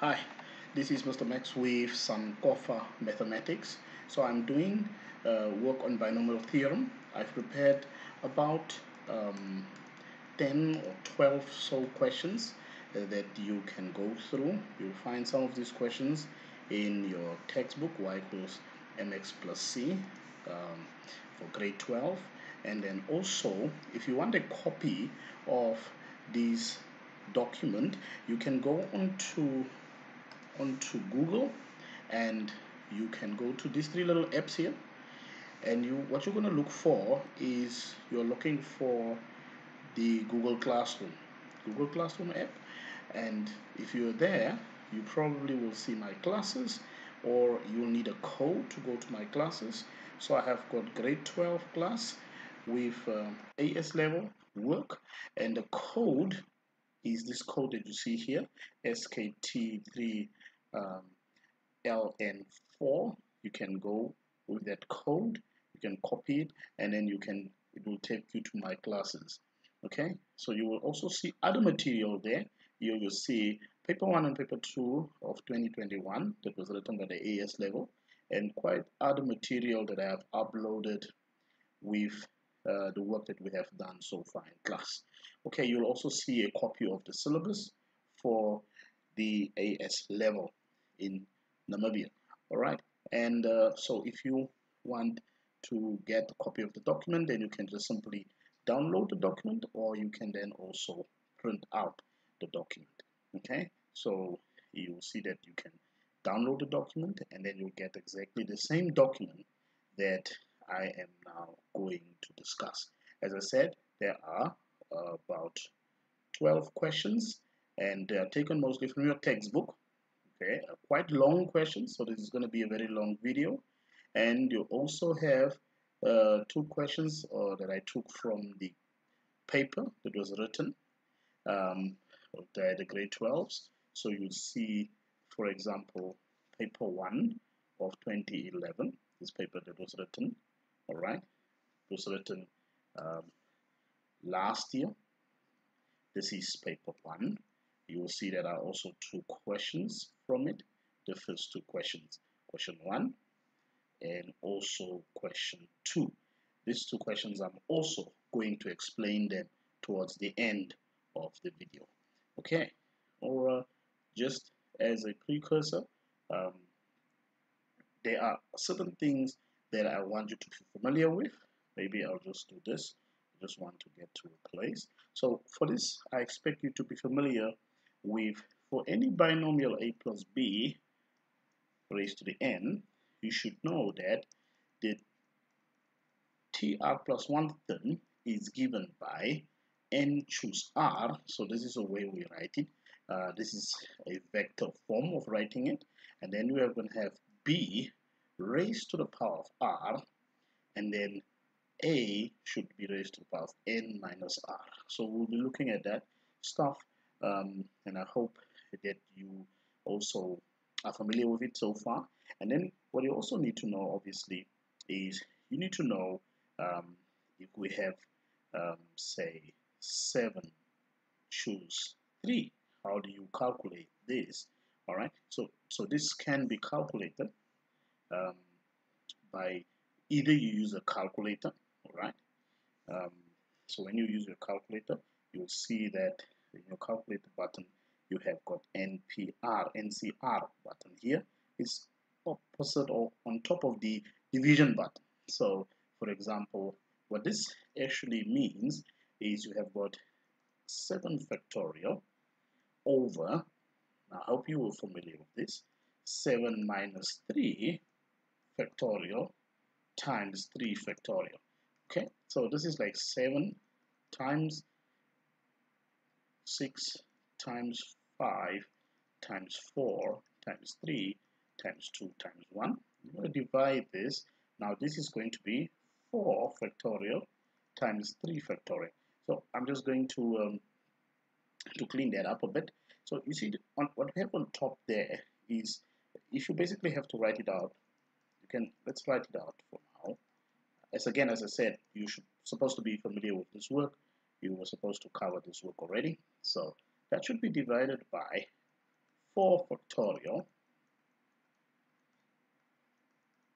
Hi, this is Mr. Max with Sankofa Mathematics. So I'm doing uh, work on binomial theorem. I've prepared about um, 10 or 12 so questions uh, that you can go through. You'll find some of these questions in your textbook y equals mx plus c um, for grade 12 and then also if you want a copy of this document you can go onto onto Google and you can go to these three little apps here. And you what you're going to look for is you're looking for the Google Classroom Google Classroom app. And if you're there you probably will see my classes or you'll need a code to go to my classes. So I have got grade 12 class with uh, AS level work and the code is this code that you see here SKT3 um, LN4 you can go with that code you can copy it and then you can it will take you to my classes okay? So you will also see other material there. You will see paper 1 and paper 2 of 2021 that was written by the AS level and quite other material that I have uploaded with uh, the work that we have done so far in class. Okay you'll also see a copy of the syllabus for the AS level in Namibia. All right? And uh, so if you want to get a copy of the document then you can just simply download the document or you can then also print out the document. Okay? So you will see that you can download the document and then you'll get exactly the same document that I am now going to discuss. As I said there are uh, about 12 questions and they are taken mostly from your textbook okay quite long questions so this is going to be a very long video. And you also have uh, two questions uh, that I took from the paper that was written um, the, the grade 12s so you see for example paper 1 of 2011 this paper that was written all right? It was written um, last year. This is paper 1 you will see that are also two questions from it. The first two questions question one and also question two. These two questions I'm also going to explain them towards the end of the video. Okay? Or uh, just as a precursor um, there are certain things that I want you to be familiar with. Maybe I'll just do this. I just want to get to a place. So for this I expect you to be familiar with for any binomial a plus b raised to the n, you should know that the tr plus 1 term is given by n choose r. So this is a way we write it. Uh, this is a vector form of writing it. And then we are going to have b raised to the power of r. And then a should be raised to the power of n minus r. So we'll be looking at that stuff. Um, and I hope that you also are familiar with it so far. And then what you also need to know, obviously, is you need to know um, if we have, um, say, 7 choose 3. How do you calculate this? All right, so, so this can be calculated um, by either you use a calculator, all right? Um, so when you use your calculator, you'll see that in your calculator button, you have got NPR, NCR button here is opposite or on top of the division button. So for example, what this actually means is you have got 7 factorial over, I hope you are familiar with this, 7 minus 3 factorial times 3 factorial. Okay, so this is like 7 times 6 times 5 times 4 times 3 times 2 times 1. I'm going to divide this. Now this is going to be 4 factorial times 3 factorial. So I'm just going to um, to clean that up a bit. So you see on, what we have on top there is if you basically have to write it out, you can let's write it out for now. As again as I said, you should supposed to be familiar with this work. You were supposed to cover this work already. So that should be divided by 4 factorial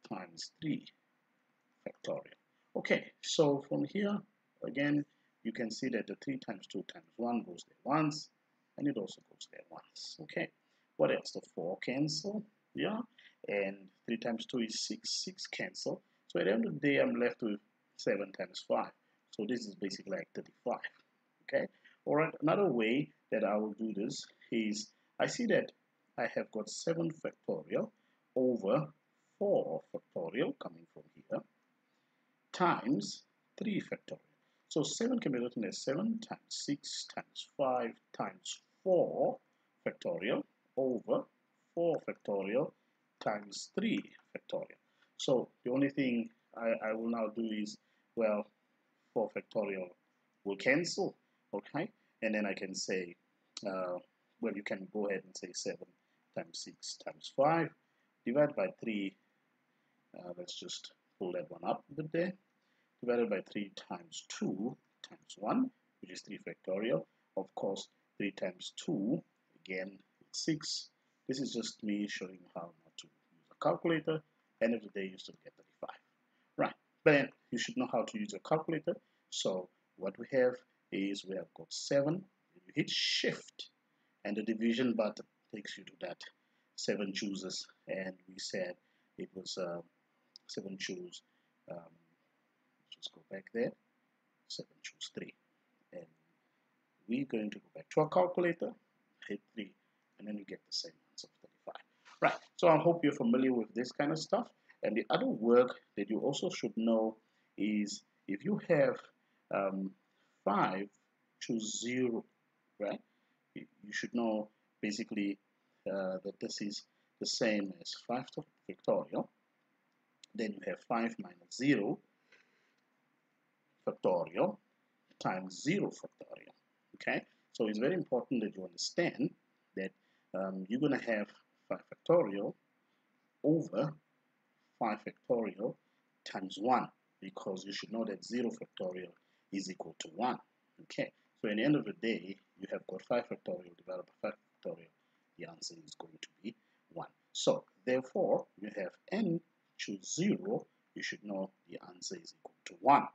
times 3 factorial. Okay, so from here, again, you can see that the 3 times 2 times 1 goes there once, and it also goes there once. Okay, what else? The 4 cancel, yeah, and 3 times 2 is 6, 6 cancel. So at the end of the day, I'm left with 7 times 5. So this is basically like 35. Okay, all right, another way that I will do this is I see that I have got 7 factorial over 4 factorial coming from here times 3 factorial. So 7 can be written as 7 times 6 times 5 times 4 factorial over 4 factorial times 3 factorial. So the only thing I, I will now do is, well, 4 factorial will cancel, okay? And then I can say, uh, well, you can go ahead and say 7 times 6 times 5 divided by 3. Uh, let's just pull that one up a bit there. Divided by 3 times 2 times 1, which is 3 factorial. Of course, 3 times 2, again, 6. This is just me showing how not to use a calculator. End of the day, you still get 35. Right, but then you should know how to use a calculator. So what we have is we have got 7. You hit shift and the division button takes you to that 7 chooses. And we said it was uh, 7 choose um, just go back there. 7 choose 3 and we're going to go back to our calculator hit 3 and then you get the same answer of 35 right. So I hope you're familiar with this kind of stuff. And the other work that you also should know is if you have um, 5 to 0 right you, should know basically uh, that this is the same as 5 factorial then you have 5 minus 0 factorial times 0 factorial okay? So it's very important that you understand that um, you're going to have 5 factorial over 5 factorial times 1 because you should know that 0 factorial is equal to 1 okay? So at the end of the day you have got 5 factorial divided by 5 factorial. The answer is going to be 1 so therefore you have n choose 0 you should know the answer is equal to 1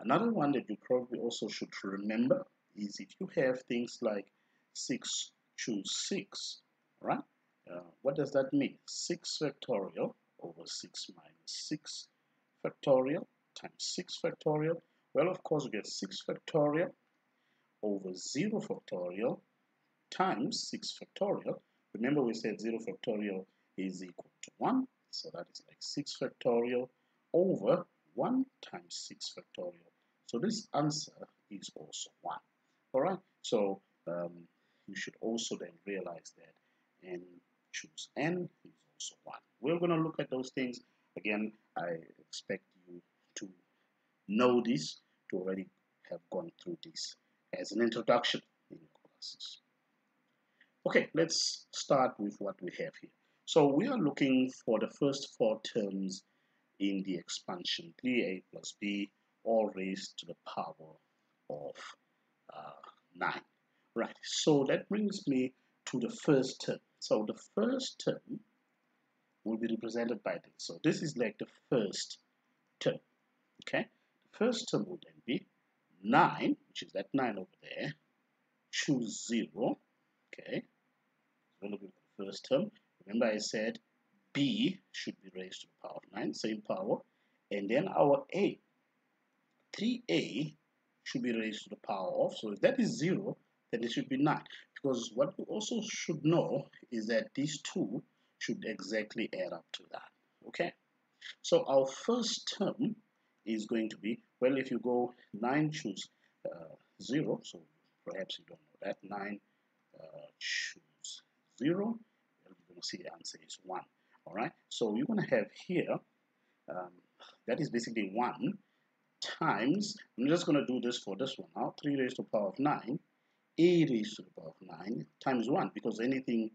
another one that you probably also should remember is if you have things like 6 choose 6 right? Uh, what does that mean? 6 factorial over 6 minus 6 factorial times 6 factorial. Well of course we get 6 factorial over 0 factorial times 6 factorial. Remember we said 0 factorial is equal to 1 so that is like 6 factorial over 1 times 6 factorial. So this answer is also 1 alright so um, you should also then realize that n choose n is also 1 we're going to look at those things. Again I expect you to know this to already have gone through this as an introduction in your classes. Okay let's start with what we have here. So we are looking for the first four terms in the expansion 3a plus b all raised to the power of uh, 9 right so that brings me to the first term. So the first term will be represented by this so this is like the first term okay? The first term would then be 9 which is that 9 over there choose 0 okay? So look at the first term. Remember I said b should be raised to the power of 9 same power. And then our a 3a should be raised to the power of so if that is 0 then it should be 9 because what you also should know is that these two should exactly add up to that okay? So our first term is going to be well if you go 9 choose uh, 0 so perhaps you don't know that 9 uh, choose 0 well, you're going to see the answer is 1 all right? So you're going to have here um, that is basically 1 times I'm just going to do this for this one now 3 raised to the power of 9 a raised to the power of 9 times 1 because anything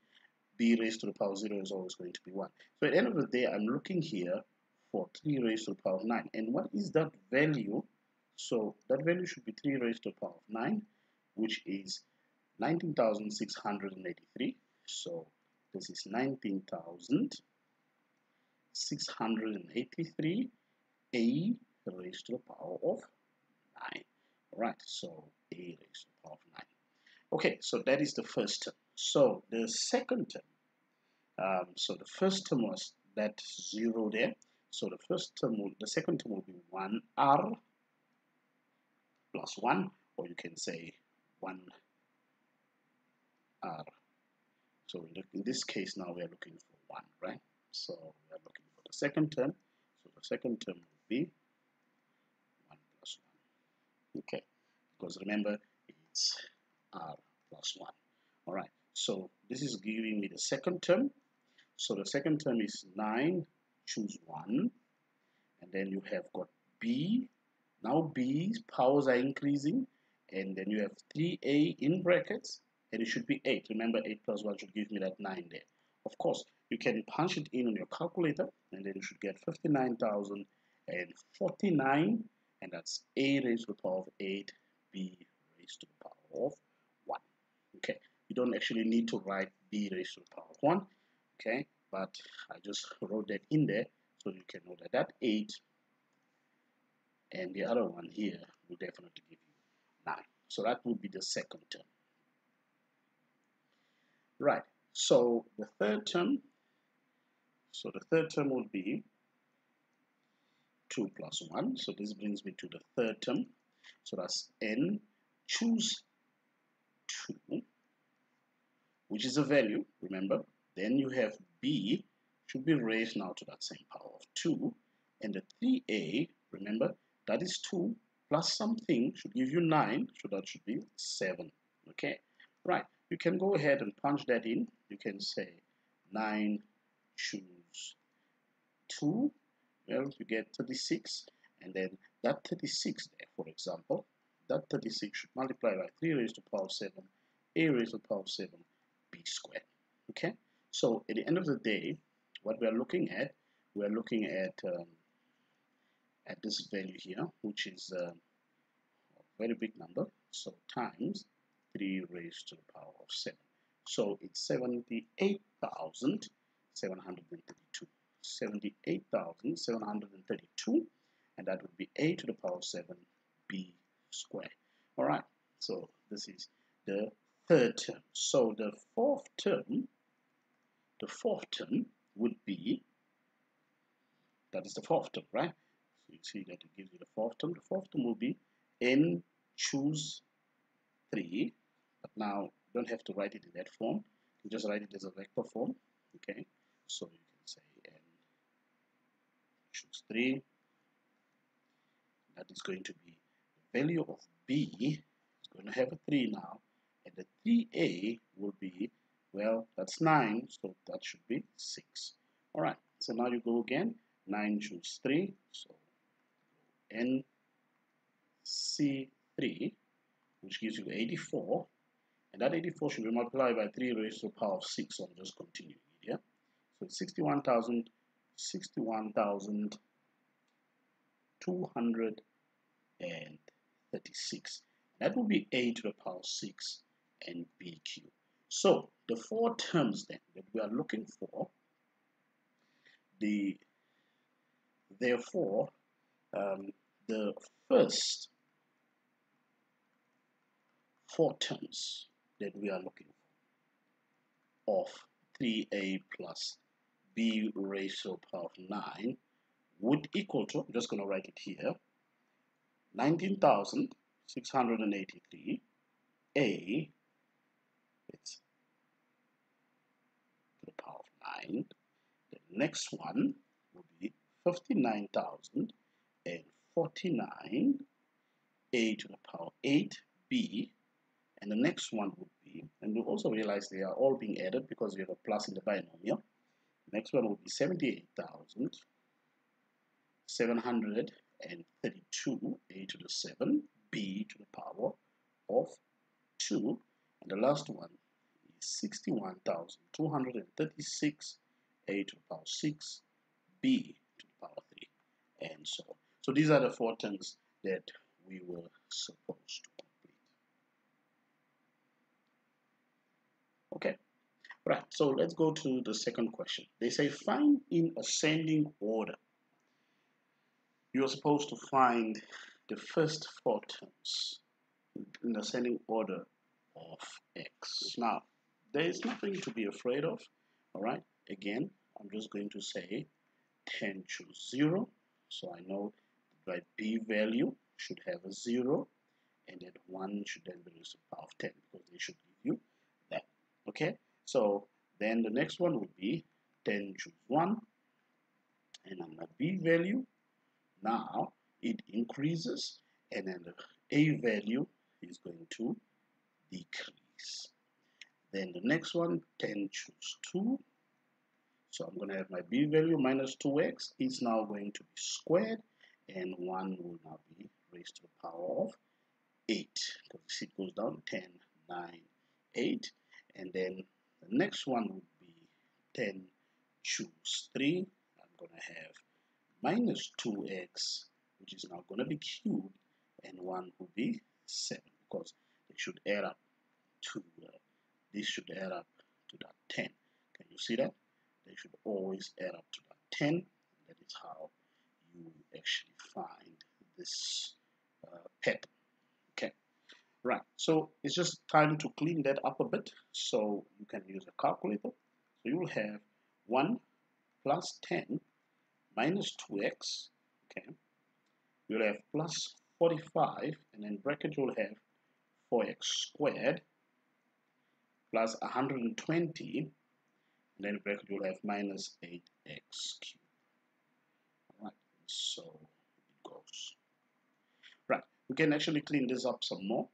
b raised to the power of 0 is always going to be 1 so at the end of the day I'm looking here for 3 raised to the power of 9 and what is that value? So that value should be 3 raised to the power of 9 which is 19,683 So this is 19,683 a raised to the power of 9 all right so a raised to the power of 9 okay so that is the first term so the second term um, so the first term was that zero there. So the first term will, the second term will be 1r plus 1 or you can say 1r so in this case now we are looking for 1 right? So we are looking for the second term. So the second term will be 1 plus 1 okay. Because remember it's r plus 1 all right so this is giving me the second term. So the second term is 9 choose 1 and then you have got b. Now b's powers are increasing. And then you have 3a in brackets. And it should be 8 remember 8 plus 1 should give me that 9 there. Of course you can punch it in on your calculator. And then you should get 59,049 and that's a raised to the power of 8 b raised to the power of 1 okay you don't actually need to write b raised to the power of 1 okay? But I just wrote that in there so you can know that that 8 and the other one here will definitely give you 9 so that would be the second term. Right so the third term so the third term would be 2 plus 1 so this brings me to the third term. So that's n choose 2 which is a value remember? Then you have b should be raised now to that same power of 2 and the 3a remember that is 2 plus something should give you 9 so that should be 7 okay? Right you can go ahead and punch that in. You can say 9 choose 2 well you get 36 and then that 36 there for example that 36 should multiply by 3 raised to the power of 7 a raised to the power of 7 squared okay? So at the end of the day what we are looking at we are looking at um, at this value here which is uh, a very big number. So times 3 raised to the power of 7 so it's 78,732 78,732 and that would be a to the power of 7 b squared. All right. So this is the third term. So the fourth term the fourth term would be that is the fourth term right? So you see that it gives you the fourth term. The fourth term will be n choose 3 but now you don't have to write it in that form. You just write it as a vector form okay? So you can say n choose 3 that is going to be the value of b. Is going to have a 3 now the 3a will be well that's 9 so that should be 6 all right so now you go again 9 choose 3 so n c3 which gives you 84 and that 84 should be multiplied by 3 raised to the power of 6 so I'm just continuing yeah so it's 61,000 61,236 that will be a to the power of 6 and bq so the four terms then that we are looking for the therefore um, the first four terms that we are looking for of 3a plus b the power of 9 would equal to, I'm just going to write it here, 19,683 a it's to the power of 9 the next one will be 59,049 a to the power 8b and the next one would be and we also realize they are all being added because we have a plus in the binomial. Next one would be 78,732 a to the 7 b to the power of 2 and the last one 61,236 a to the power 6 b to the power 3 and so on so these are the four terms that we were supposed to complete okay Right, so let's go to the second question. They say find in ascending order. You're supposed to find the first four terms in ascending order of x. Now, there is nothing to be afraid of, all right? Again, I'm just going to say 10 choose 0, so I know my b value should have a 0, and then 1 should then be raised to the power of 10, because they should give you that, okay? So then the next one would be 10 choose 1 and on the b value now it increases and then the a value is going to decrease. Then the next one 10 choose 2 so I'm going to have my b value minus 2x is now going to be squared and 1 will now be raised to the power of 8 because it goes down 10, 9, 8 and then the next one would be 10 choose 3. I'm going to have minus 2x, which is now going to be cubed, and 1 will be 7 because they should add up to, uh, this should add up to that 10. Can you see that? They should always add up to that 10. That is how you actually find this uh, pattern. Right, so it's just time to clean that up a bit. So you can use a calculator. So you will have 1 plus 10 minus 2x, okay. You'll have plus 45, and then bracket you'll have 4x squared plus 120, and then bracket you'll have minus 8x cubed. Alright, so it goes. Right, we can actually clean this up some more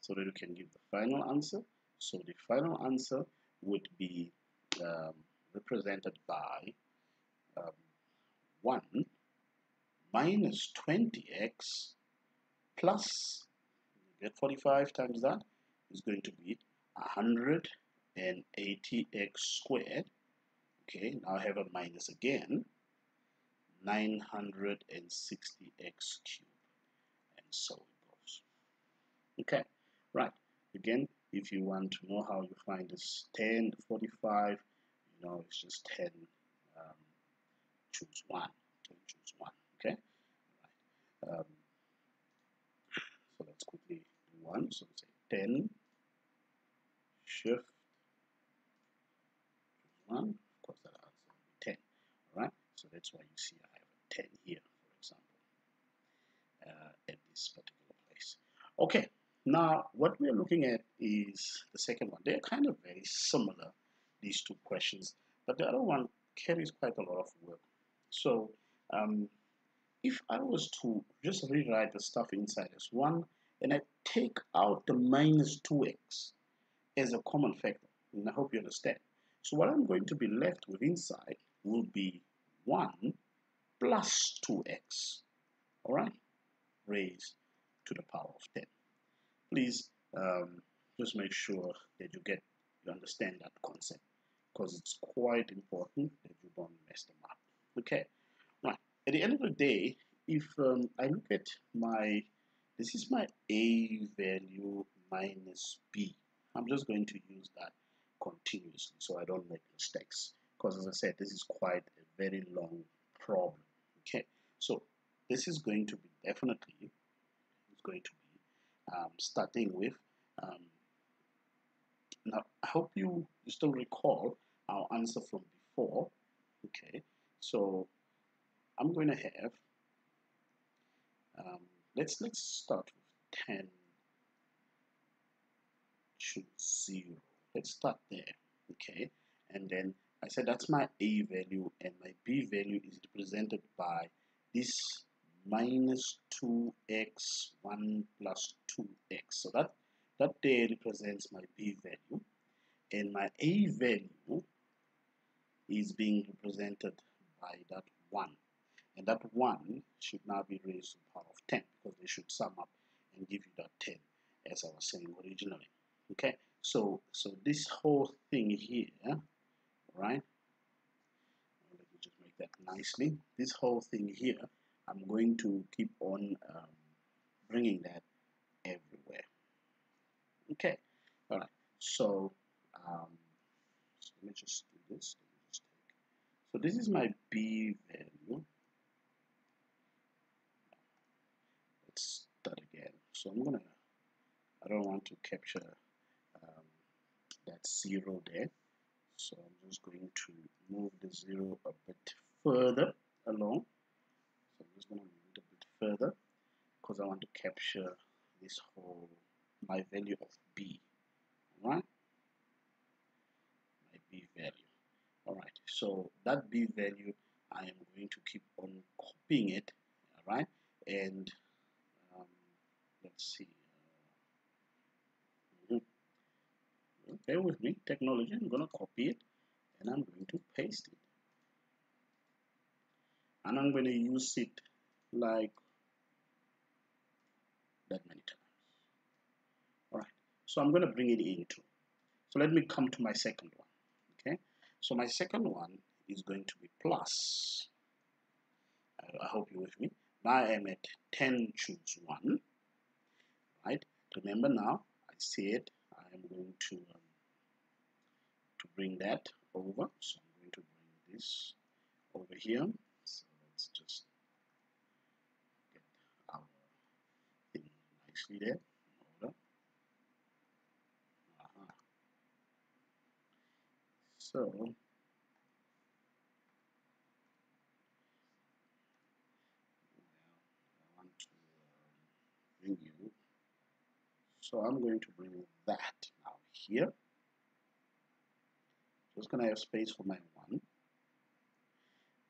so that you can give the final answer. So the final answer would be um, represented by um, 1 minus 20x plus, get 45 times that is going to be 180x squared. Okay, now I have a minus again, 960x cubed, and so it goes. Okay. Right. Again, if you want to know how you find this 10, 45, you know, it's just 10, um, choose 1. 10, choose 1. Okay? Right. Um, so let's quickly do 1. So say 10, shift, 1. Of course, that answer will be 10. Alright? So that's why you see I have a 10 here, for example, uh, at this particular place. Okay. Now, what we're looking at is the second one. They're kind of very similar, these two questions, but the other one carries quite a lot of work. So, um, if I was to just rewrite the stuff inside as 1, and I take out the minus 2x as a common factor, and I hope you understand. So what I'm going to be left with inside will be 1 plus 2x, all right, raised to the power of 10 please um, just make sure that you get you understand that concept because it's quite important that you don't mess them up. Okay? Right. At the end of the day if um, I look at my this is my a value minus b I'm just going to use that continuously so I don't make mistakes because as I said this is quite a very long problem okay so this is going to be definitely it's going to be um, starting with. Um, now, I hope you, you still recall our answer from before. Okay, so I'm going to have, um, let's, let's start with 10 to 0. Let's start there, okay? And then I said that's my A value and my B value is represented by this minus 2x 1 plus 2x so that that there represents my b value and my a value is being represented by that 1 and that 1 should now be raised to the power of 10 because they should sum up and give you that 10 as I was saying originally okay so so this whole thing here right? Let me just make that nicely. This whole thing here I'm going to keep on um, bringing that everywhere. Okay all right. So um, me just do this. Let just so this is my b value. Let's start again. So I'm gonna I don't want to capture that zero there. So I'm just going to move the zero a bit further along. So I'm just going to move it a bit further because I want to capture this whole my value of b. Right my b value. All right so that b value I am going to keep on copying it. All right and um, let's see bear with me. Technology I'm gonna copy it and I'm going to paste it. And I'm going to use it like that many times. All right. So I'm going to bring it into. So let me come to my second one okay? So my second one is going to be plus. I, I hope you're with me. Now I am at 10 choose 1 right? Remember now I said I am going to um, to bring that over. So I'm going to bring this over here. So let's just get our thing nicely there. Order uh -huh. um, you. So I'm going to bring that here. Just gonna have space for my one.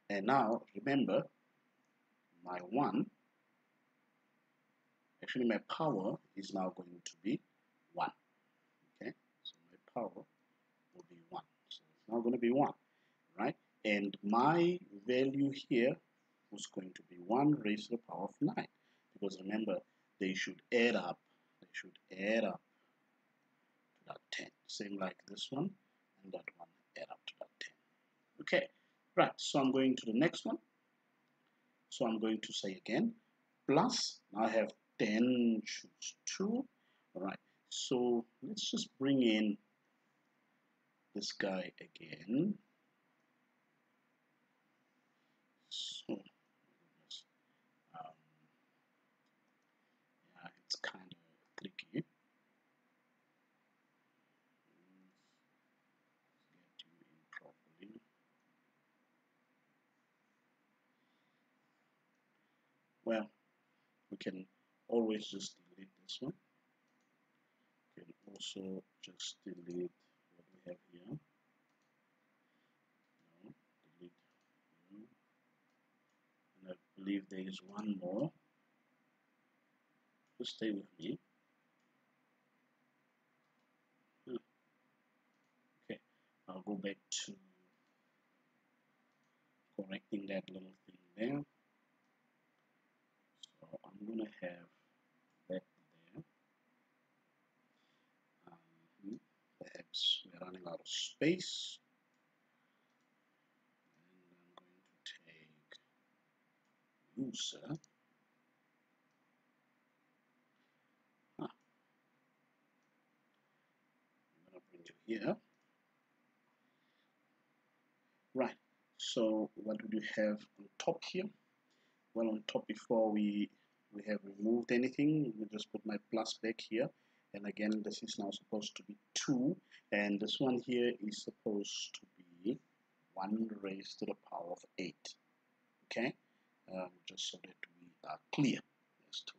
And now remember my one actually my power is now going to be one. Okay? So my power will be one. So it's now going to be one right? And my value here was going to be 1 raised to the power of 9 because remember they should add up. They should add up to 10 same like this one and that one add up to that 10 okay right so I'm going to the next one. So I'm going to say again plus I have 10 choose 2 all right so let's just bring in this guy again so um, yeah it's kind of tricky well we can always just delete this one. We can also just delete what we have here. No, delete no. and I believe there is one more. Just stay with me. Hmm. Okay I'll go back to correcting that little thing there I'm gonna have that there. Um, perhaps we're running out of space. And I'm going to take user. I'm gonna bring you here. Right. So what do you have on top here? Well, on top before we we have removed anything. We just put my plus back here. And again this is now supposed to be 2 and this one here is supposed to be 1 raised to the power of 8 okay? Um, just so that we are clear as to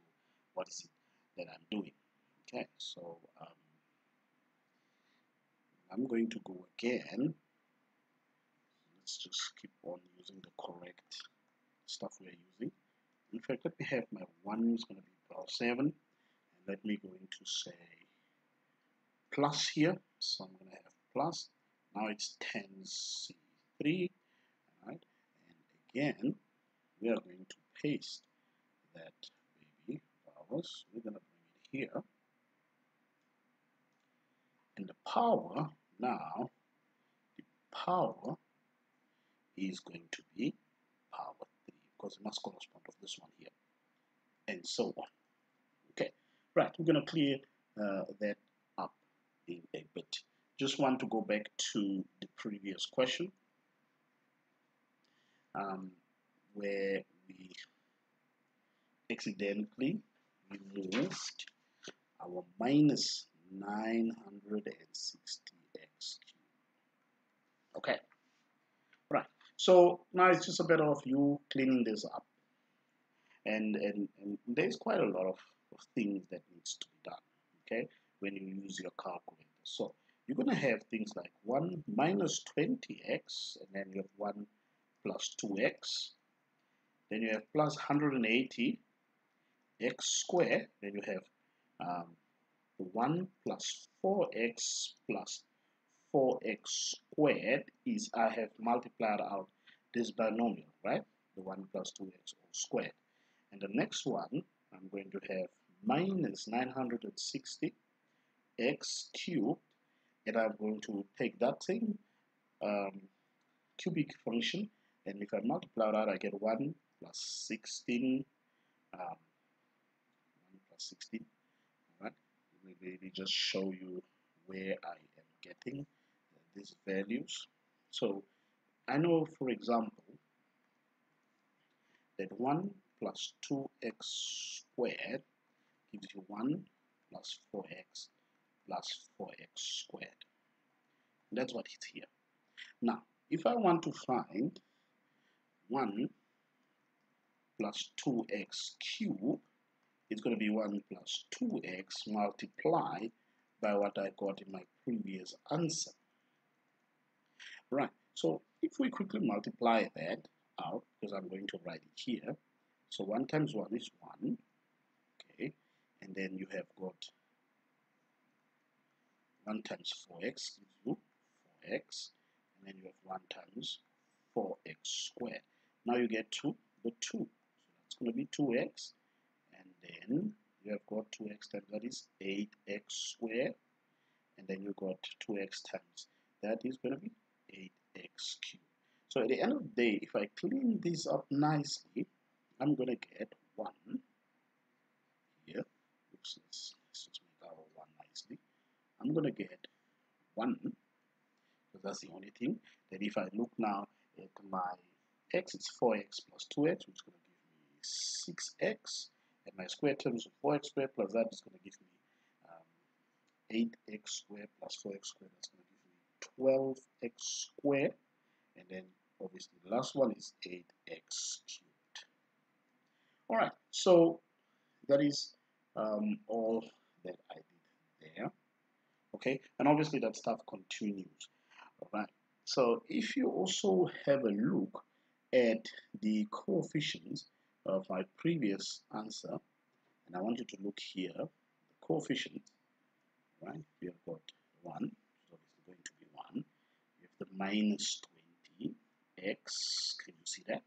what is it that I'm doing. Okay? So um, I'm going to go again. Let's just keep on using the correct stuff we're using in fact let me have my 1 is going to be about 7 and let me go into say plus here. So I'm going to have plus. Now it's 10c3 right and again we are going to paste that baby powers we're going to bring it here. And the power now the power is going to be because it must correspond to this one here. And so on. Okay. Right. We're going to clear uh, that up in a bit. Just want to go back to the previous question. Um, where we accidentally removed our minus 960x okay. right so now it's just a matter of you cleaning this up. And and, and there's quite a lot of, of things that needs to be done okay when you use your calculator so you're going to have things like 1 minus 20x and then you have 1 plus 2x then you have plus 180 x squared then you have um, 1 plus 4x plus 4x squared is I have multiplied out this binomial right? The 1 plus 2x squared. And the next one I'm going to have minus 960 x cubed and I'm going to take that same um, cubic function and if I multiply that I get 1 plus 16 um, 1 plus 16 alright let me just show you where I am getting these values. So I know for example that 1 plus 2x squared gives you 1 plus 4x plus 4x squared. That's what it's here. Now if I want to find 1 plus 2x cubed it's going to be 1 plus 2x multiplied by what I got in my previous answer. Right, so if we quickly multiply that out, because I'm going to write it here, so 1 times 1 is 1, okay, and then you have got 1 times 4x gives you 4x, and then you have 1 times 4x squared. Now you get 2, the 2, so that's going to be 2x, and then you have got 2x times that is 8x squared, and then you got 2x times. That is going to be 8x cubed. So at the end of the day, if I clean this up nicely, I'm going to get 1 here. Oops, let's, let's just make our 1 nicely. I'm going to get 1 because that's the only thing that if I look now at my x, it's 4x plus 2x, which is going to give me 6x, and my square terms of 4x squared plus that is going to give me um, 8x squared plus 4x squared, that's going to 12x squared, and then obviously the last one is 8x cubed. Alright, so that is um, all that I did there. Okay, and obviously that stuff continues. Alright, so if you also have a look at the coefficients of my previous answer, and I want you to look here, the coefficient, right? We have got 1, so it's going to be 1. We have the minus 20, x, can you see that?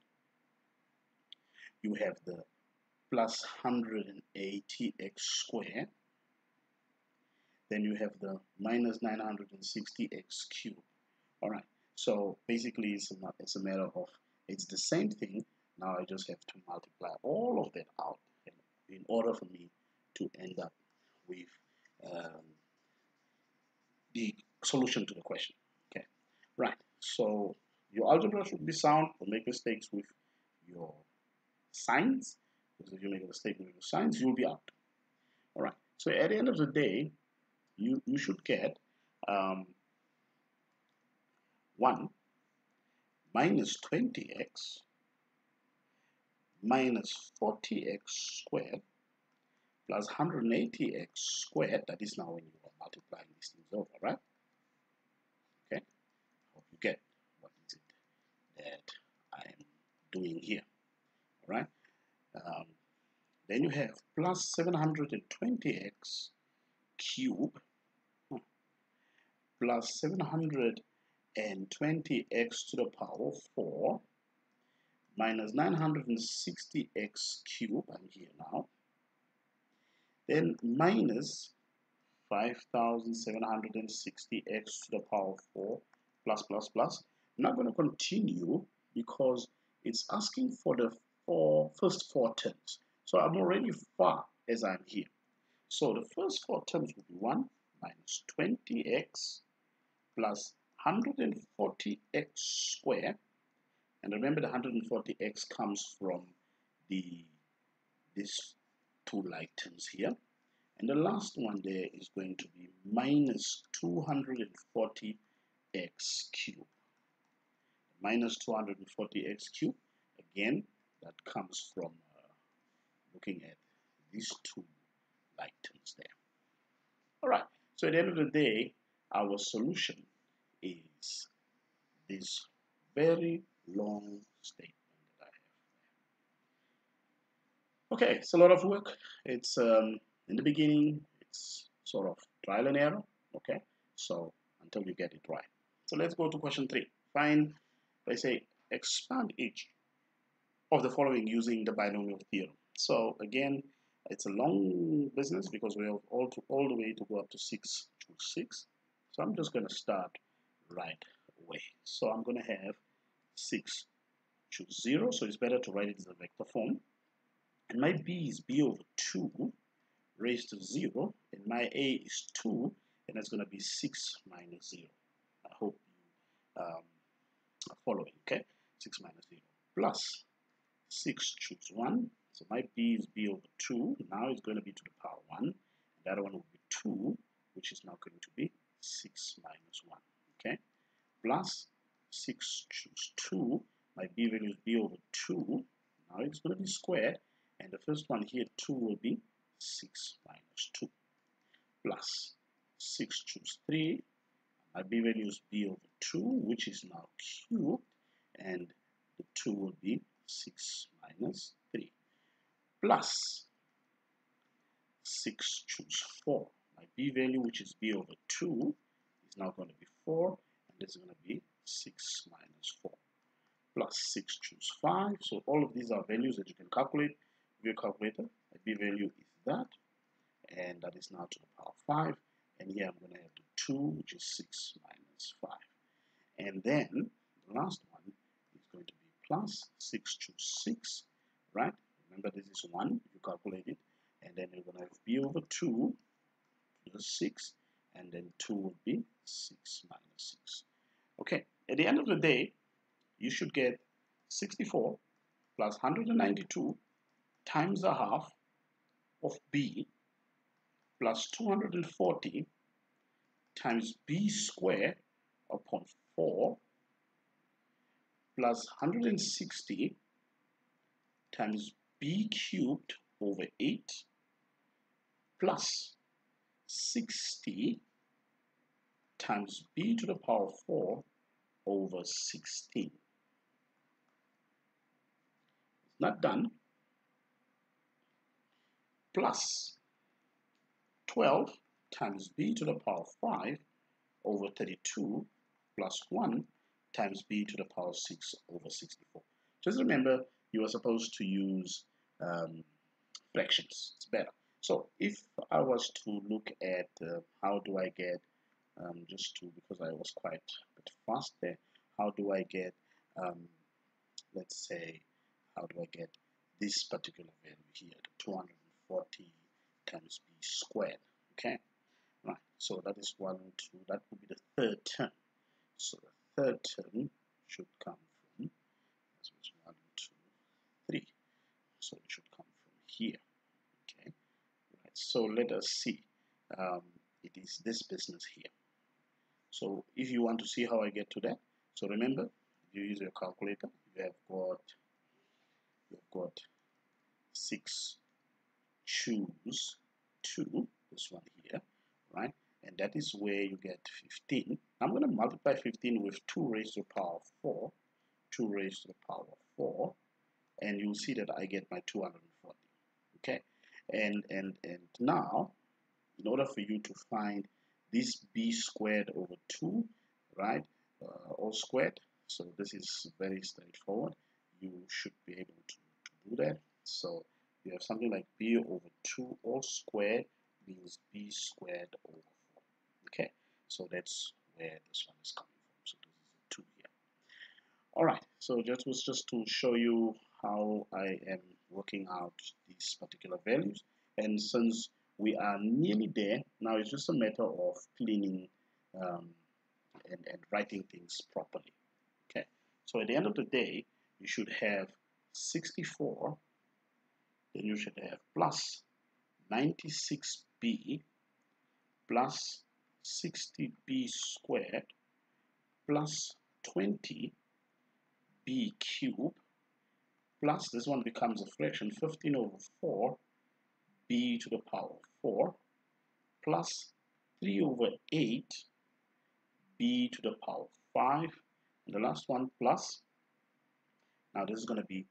You have the plus 180x squared, then you have the minus 960x cubed. All right, so basically it's a, it's a matter of, it's the same thing, now I just have to multiply all of that out in order for me to end up with um, the solution to the question. Right. So your algebra should be sound. Don't make mistakes with your signs. Because if you make a mistake with your signs, you'll be out. All right. So at the end of the day, you you should get um, one minus 20x minus 40x squared plus 180x squared, that is now when you are multiplying these things over, right? Okay, hope you get what is it that I'm doing here, all right? Um, then you have plus 720x cube hmm, plus 720x to the power 4 minus 960x cube, I'm here now, then minus 5760x to the power 4 plus plus plus. I'm not going to continue because it's asking for the four, first four terms. So I'm already far as I'm here. So the first four terms will be 1 minus 20x plus 140x squared and remember the 140x comes from the these two like terms here and the last one there is going to be minus 240x cubed minus 240x cubed again that comes from uh, looking at these two like terms there all right so at the end of the day our solution is this very long statement that I have there. Okay, it's a lot of work. It's um, in the beginning, it's sort of trial and error. Okay, so until you get it right. So let's go to question three. Find, they say, expand each of the following using the binomial theorem. So again, it's a long business because we have all to all the way to go up to six to six. So I'm just going to start right away. So I'm going to have 6 choose 0 so it's better to write it as a vector form and my b is b over 2 raised to 0 and my a is 2 and that's going to be 6 minus 0 I hope you um, following okay? 6 minus 0 plus 6 choose 1 so my b is b over 2 now it's going to be to the power 1 and the other one will be 2 which is now going to be 6 minus 1 okay? Plus 6 choose 2 my b value is b over 2 now it's going to be squared. And the first one here 2 will be 6 minus 2 plus 6 choose 3 my b value is b over 2 which is now cubed and the 2 will be 6 minus 3 plus 6 choose 4 my b value which is b over 2 is now going to be 4 and this is going to be 6 minus 4 plus 6 choose 5 so all of these are values that you can calculate. With your calculator the b value is that and that is now to the power 5 and here I'm going to have the 2 which is 6 minus 5 and then the last one is going to be plus 6 to 6 right? Remember this is 1 you calculate it. And then you're going to have b over 2 plus 6 and then 2 would be 6 minus 6 okay at the end of the day you should get 64 plus 192 times a half of b plus 240 times b squared upon 4 plus 160 times b cubed over 8 plus 60 times b to the power 4 over 16. It's not done. Plus 12 times b to the power 5 over 32 plus 1 times b to the power 6 over 64. Just remember you are supposed to use um, fractions. It's better. So if I was to look at uh, how do I get um, just to because I was quite a bit fast there how do I get um, let's say how do I get this particular value here 240 times b squared okay right so that is one two that would be the third term so the third term should come from one two three. So it should come from here okay? Right so let us see um, it is this business here. So if you want to see how I get to that so remember you use your calculator you have got you've got 6 choose 2 this one here right? And that is where you get 15 I'm going to multiply 15 with 2 raised to the power of 4 2 raised to the power of 4 and you'll see that I get my 240 okay? And and and now in order for you to find this b squared over 2 right uh, all squared so this is very straightforward. You should be able to, to do that. So you have something like b over 2 all squared means b squared over 4 okay? So that's where this one is coming from. So this is a 2 here. All right. So that was just to show you how I am working out these particular values. And since we are nearly there now it's just a matter of cleaning um, and, and writing things properly. Okay, so at the end of the day, you should have 64, then you should have plus 96b plus 60b squared plus 20b cubed plus this one becomes a fraction 15 over 4 b to the power of 4 plus 3 over 8 b to the power of 5 and the last one plus now this is going to be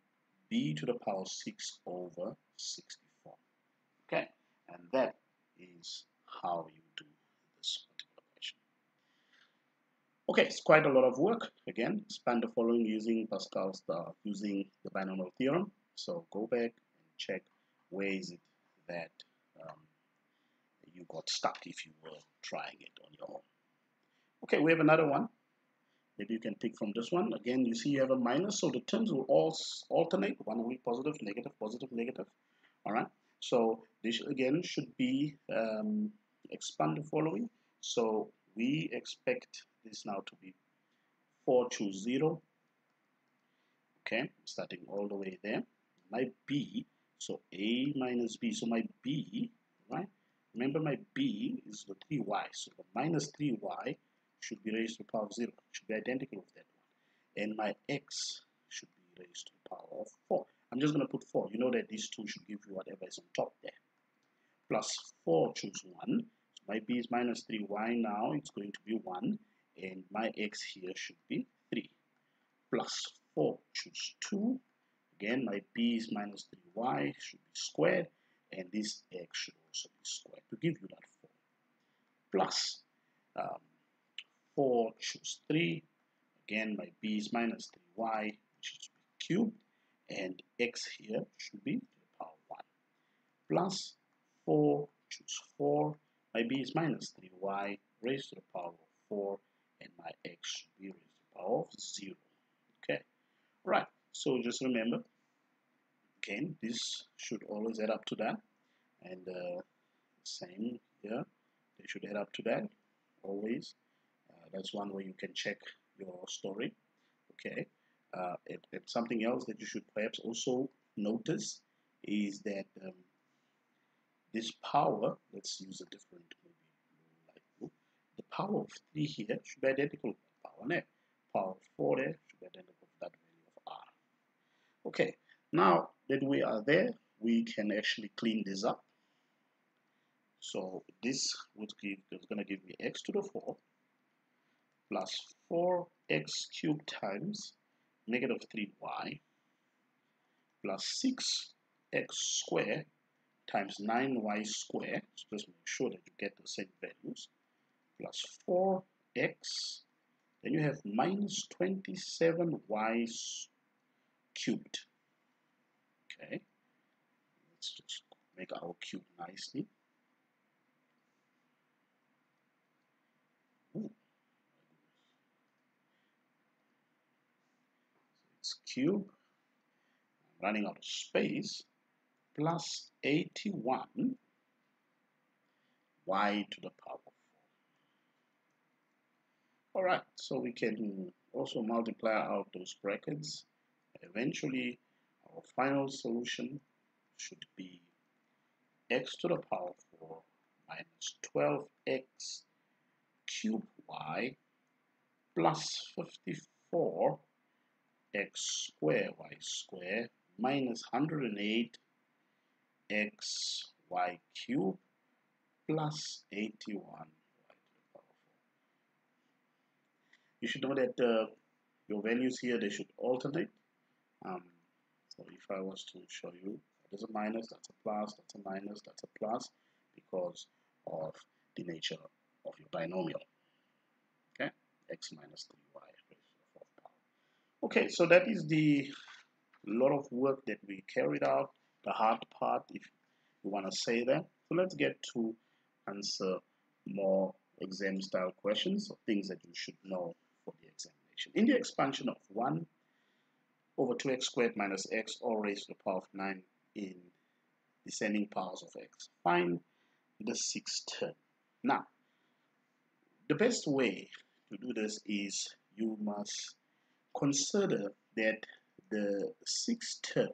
b to the power 6 over 64 okay and that is how you do this particular question okay it's quite a lot of work. Again expand the following using Pascal's the using the binomial theorem. So go back and check where is it that um, you got stuck if you were trying it on your own. Okay we have another one maybe you can pick from this one. Again you see you have a minus so the terms will all alternate. One will be positive negative positive negative. All right? So this again should be um, expand the following. So we expect this now to be 4 choose 0 okay starting all the way there. My b so a minus b so my b right? Remember my b is the 3y so the minus 3y should be raised to the power of 0 should be identical with that one. And my x should be raised to the power of 4 I'm just going to put 4 you know that these two should give you whatever is on top there. Plus 4 choose 1 so my b is minus 3y now it's going to be 1 and my x here should be 3 plus 4 choose 2 again my b is minus 3y should be squared and this x should also be squared to give you that 4 plus um, 4 choose 3 again my b is minus 3y which is cubed and x here should be to the power 1 plus 4 choose 4 my b is minus 3y raised to the power of 4 and my x should be raised to the power of 0 okay. Right. So just remember again this should always add up to that. And uh, same here. They should add up to that always. Uh, that's one way you can check your story. Okay. Uh, something else that you should perhaps also notice is that um, this power let's use a different the power of 3 here should be identical to power net. Power of 4 there should be identical to that value of r. Okay now that we are there we can actually clean this up. So this would give is going to give me x to the 4 plus 4x cubed times negative 3y plus 6x squared times 9y squared so just make sure that you get the same values plus 4x then you have minus 27y cubed. Okay let's just make our cube nicely. It's cube. Running out of space plus 81 y to the power 4. Alright, so we can also multiply out those brackets. Eventually, our final solution should be x to the power 4 minus 12x cube y plus 54 x square y square minus 108 x y cube plus 81 y to the power 4. You should know that uh, your values here, they should alternate. Um, so if I was to show you, there's a minus, that's a plus, that's a minus, that's a plus, because of the nature of your binomial. Okay, x minus 3y. Okay, so that is the lot of work that we carried out, the hard part, if you want to say that. So let's get to answer more exam style questions or things that you should know for the examination. In the expansion of 1 over 2x squared minus x all raised to the power of 9 in descending powers of x. Find the sixth term. Now, the best way to do this is you must consider that the sixth term,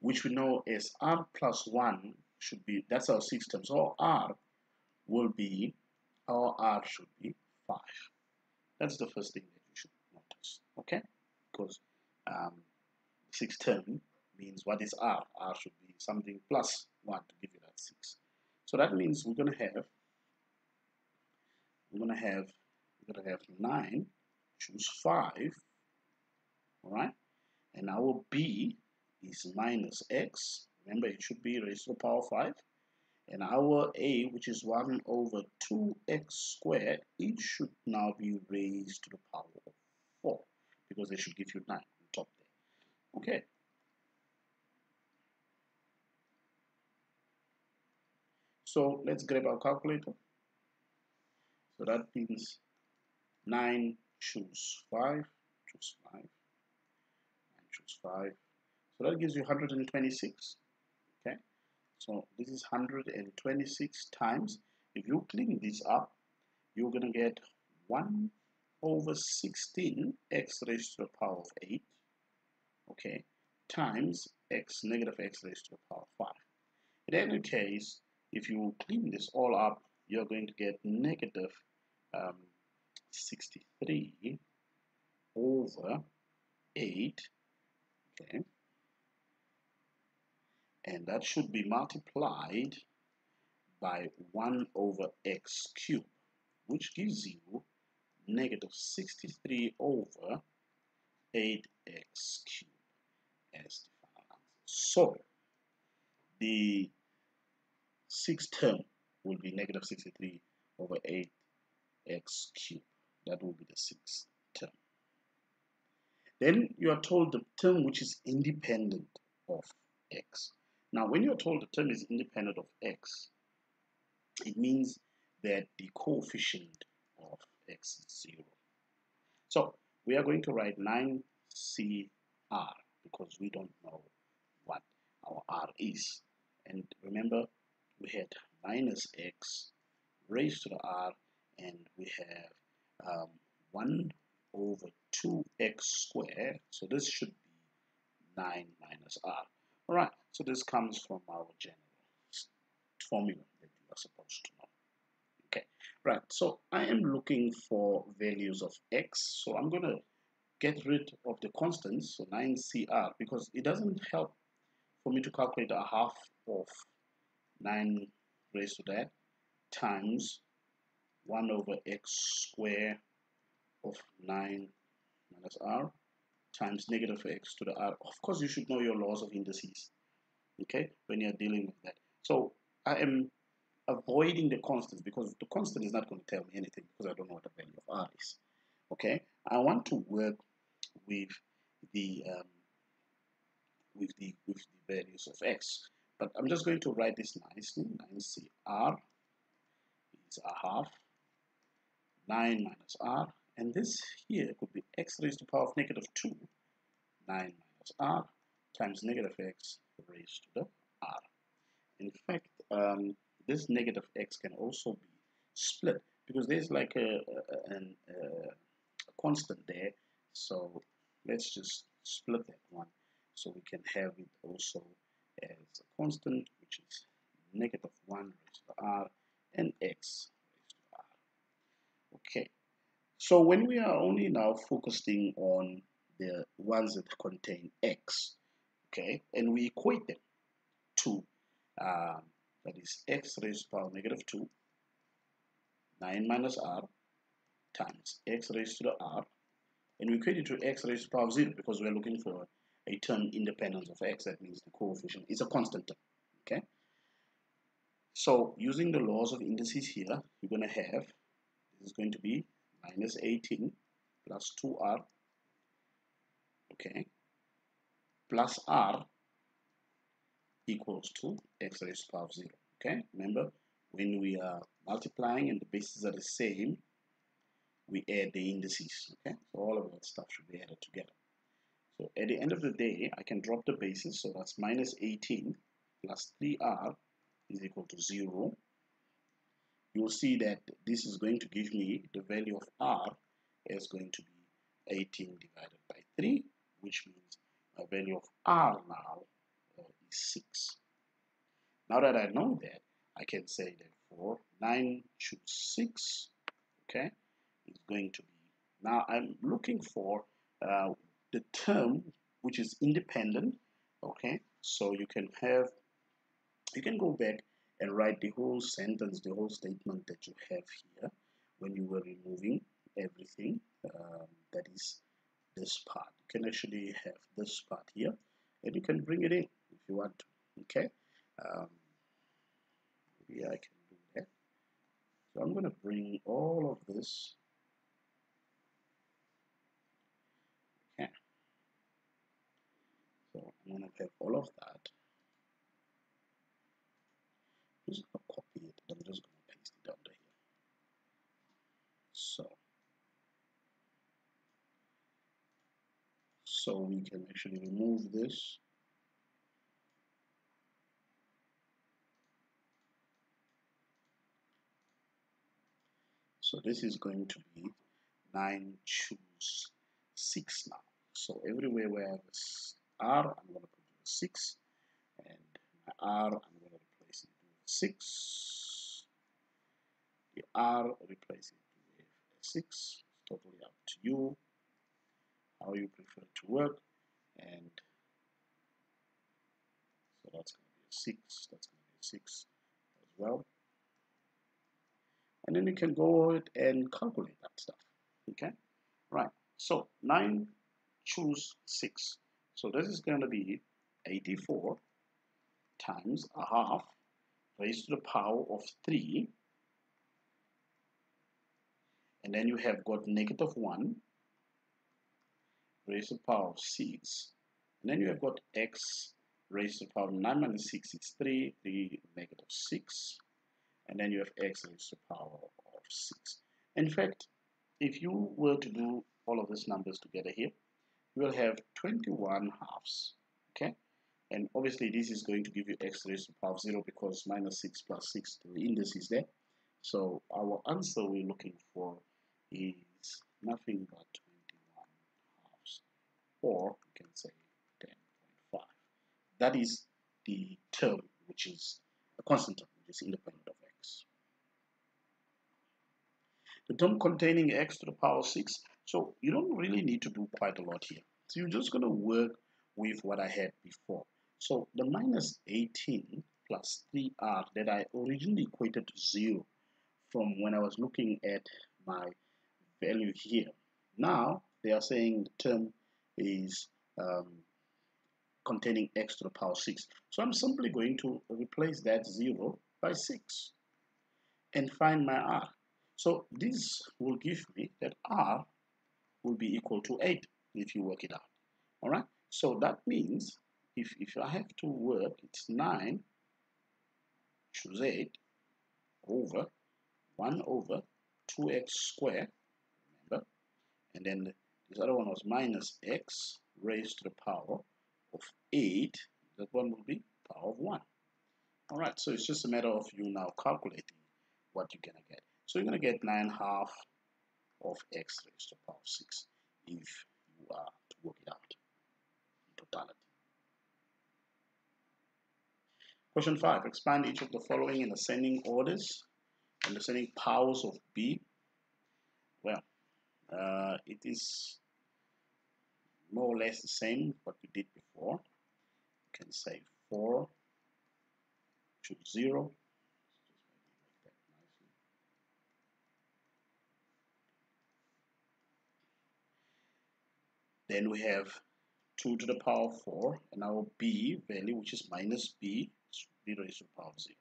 which we know as r plus 1 should be, that's our 6 term. So r will be, our r should be 5. That's the first thing that you should notice, okay? Because um, sixth term means what is r? r should be something plus 1 to give you that 6. So that means we're going to have, we're going to have, we're going to have 9 choose 5 all right and our b is minus x. Remember it should be raised to the power 5 and our a which is 1 over 2x squared it should now be raised to the power of 4 because they should give you 9 on top there. Okay. So let's grab our calculator. So that means 9 choose 5 choose 5 and choose 5 so that gives you 126 okay? So this is 126 times. If you clean this up you're gonna get 1 over 16 x raised to the power of 8 okay times x negative x raised to the power of 5 in any case if you clean this all up you're going to get negative um, 63 over 8 okay and that should be multiplied by 1 over x cubed which gives you negative 63 over 8x cubed as the final answer. So the sixth term will be negative 63 over 8x cubed that will be the sixth term. Then you are told the term which is independent of x. Now, when you're told the term is independent of x, it means that the coefficient of x is 0. So, we are going to write 9CR because we don't know what our R is. And remember, we had minus x raised to the R and we have um, 1 over 2x squared. So this should be 9 minus r. Alright, so this comes from our general formula that you are supposed to know. Okay, right, so I am looking for values of x. So I'm going to get rid of the constants, so 9cr, because it doesn't help for me to calculate a half of 9 raised to that times 1 over x squared of 9 minus r times negative x to the r. Of course, you should know your laws of indices, okay, when you're dealing with that. So I am avoiding the constants because the constant is not going to tell me anything because I don't know what the value of r is. Okay, I want to work with the um, with the with the values of x, but I'm just going to write this nicely. 9cr is a half 9 minus r and this here could be x raised to the power of negative 2 9 minus r times negative x raised to the r. In fact um, this negative x can also be split because there's like a, a, a, a constant there. So let's just split that one so we can have it also as a constant which is negative 1 raised to the r and x raised to the r. Okay, so when we are only now focusing on the ones that contain x, okay, and we equate them to, um, that is x raised to the power negative 2, 9 minus r times x raised to the r, and we equate it to x raised to the power 0 because we're looking for a term independent of x, that means the coefficient is a constant term, okay? So using the laws of indices here, you're going to have this is going to be minus 18 plus 2r okay plus r equals to x raised to the power of 0 okay? Remember when we are multiplying and the bases are the same we add the indices okay? So all of that stuff should be added together. So at the end of the day I can drop the bases so that's minus 18 plus 3r is equal to 0 you'll see that this is going to give me the value of r is going to be 18 divided by 3 which means my value of r now uh, is 6 now that I know that I can say therefore 9 choose 6 okay is going to be now I'm looking for uh, the term which is independent okay so you can have you can go back and write the whole sentence the whole statement that you have here when you were removing everything um, that is this part. You can actually have this part here and you can bring it in if you want to okay? Um, yeah I can do that. So I'm going to bring all of this. Okay. So I'm going to have all of that just going to copy it I'm just going to paste it under here so. So we can actually remove this. So this is going to be 9 choose 6 now. So everywhere where I have R I'm going to put 6 and my R I'm going to replace it with 6 the R replace it with 6 it's totally up to you how you prefer to work. And so that's going to be a 6 that's going to be a 6 as well. And then you can go ahead and calculate that stuff. Okay? Right. So 9 choose 6 so this is going to be 84 times a half raised to the power of 3 and then you have got negative 1 raised to the power of 6 and then you have got x raised to the power of 9 minus 6 is 3 3 negative 6 and then you have x raised to the power of 6 in fact if you were to do all of these numbers together here you will have 21 halves okay and obviously this is going to give you x raised to the power of 0 because minus 6 plus 6 the index is there. So our answer we're looking for is nothing but 21 halves or you can say 10.5 that is the term which is a constant term which is independent of x. The term containing x to the power of 6 so you don't really need to do quite a lot here. So you're just going to work with what I had before so the minus 18 plus 3r that I originally equated to 0 from when I was looking at my value here. Now they are saying the term is um, containing x to the power 6 so I'm simply going to replace that 0 by 6 and find my r. So this will give me that R will be equal to 8 if you work it out. Alright, so that means if, if I have to work, it's 9 choose 8 over 1 over 2x squared, remember, and then this other one was minus x raised to the power of 8, that one will be power of 1. Alright, so it's just a matter of you now calculating what you're going to get. So you're going to get 9 half of x raised to the power of 6 if you are to work it out in totality. Question 5. Expand each of the following in ascending orders and ascending powers of b. Well, uh, it is more or less the same what we did before. You can say 4 to 0 Then we have 2 to the power 4 and our b value which is minus b should be raised to the power 0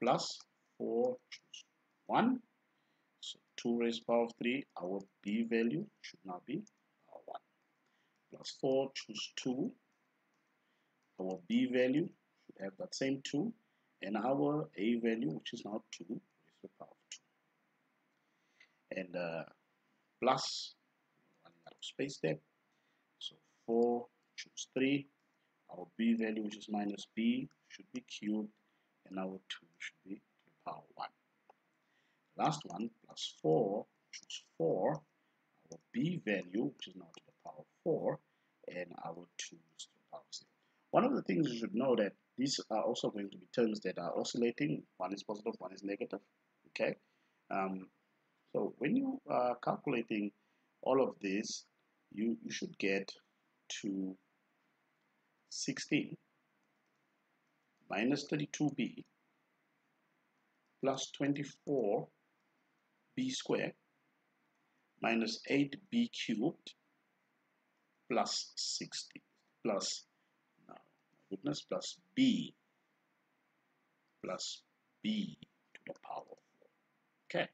plus 4 choose 1 so 2 raised to the power 3 our b value should now be power 1 plus 4 choose 2 our b value should have that same 2 and our a value which is now 2 raised to the power 2 and uh, plus space there. So 4 choose 3 our b value which is minus b should be cubed and our 2 should be to the power 1. Last one, plus 4, choose 4, our b value, which is now to the power 4, and our 2 is to the power 0. One of the things you should know that these are also going to be terms that are oscillating. One is positive, one is negative. Okay. Um, so when you are calculating all of this, you, you should get to 16 minus 32b plus 24b squared minus 8b cubed plus 60 plus my goodness plus b plus b to the power of 4 okay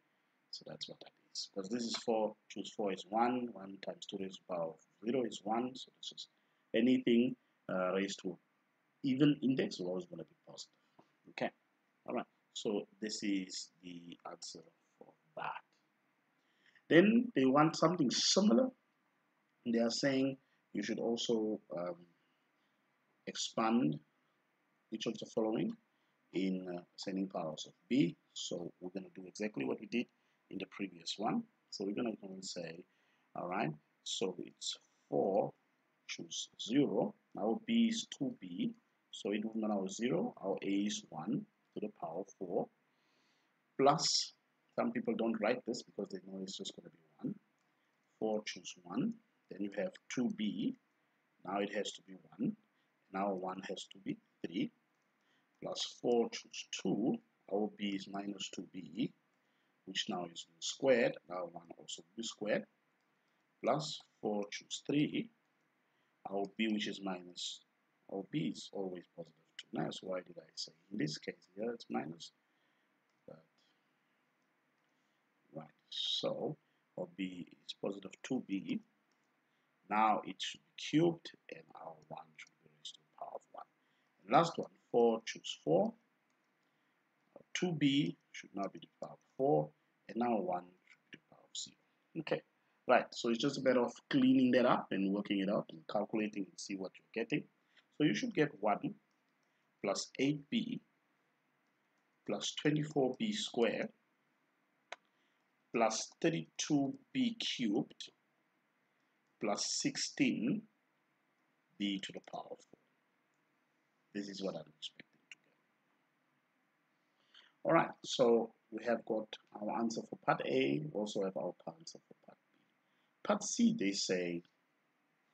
so that's what that is. Because this is 4 choose 4 is 1 1 times 2 raised to the power 0 is 1 so this is anything uh, raised to even index is always going to be positive. Okay. All right. So this is the answer for that. Then they want something similar. They are saying you should also um, expand each of the following in uh, ascending powers of b. So we're going to do exactly what we did in the previous one. So we're going to go and say all right so it's 4 choose 0 now b is 2b so it will now 0 our a is 1 to the power 4 plus some people don't write this because they know it's just going to be 1 4 choose 1 then you have 2b now it has to be 1 now 1 has to be 3 plus 4 choose 2 our b is minus 2b which now is squared. Now 1 also will be squared. Plus 4 choose 3 our b which is minus our b is always positive 2 now so why did I say in this case here it's minus but right so our b is positive 2b now it should be cubed and our 1 should be raised to the power of 1 and last one 4 choose 4 2b should now be the power of 4 and now 1 should be the power of 0 okay right so it's just a matter of cleaning that up and working it out and calculating and see what you're getting so you should get 1 plus 8b plus 24b squared plus 32b cubed plus 16b to the power of 4. This is what I'm expecting to get. Alright, so we have got our answer for part A, we also have our answer for part C, they say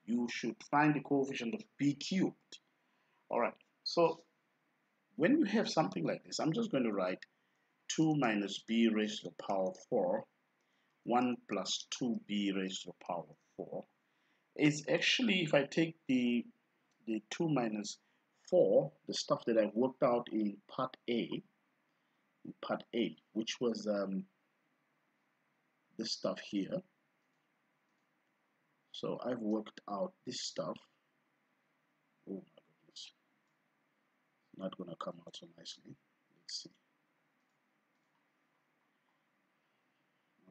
you should find the coefficient of b cubed. Alright, so when you have something like this, I'm just going to write 2 minus b raised to the power 4, 1 plus 2b raised to the power 4 is actually, if I take the, the 2 minus 4, the stuff that I've worked out in part A, in part A, which was um, this stuff here, so I've worked out this stuff. Oh my goodness. Not going to come out so nicely. Let's see.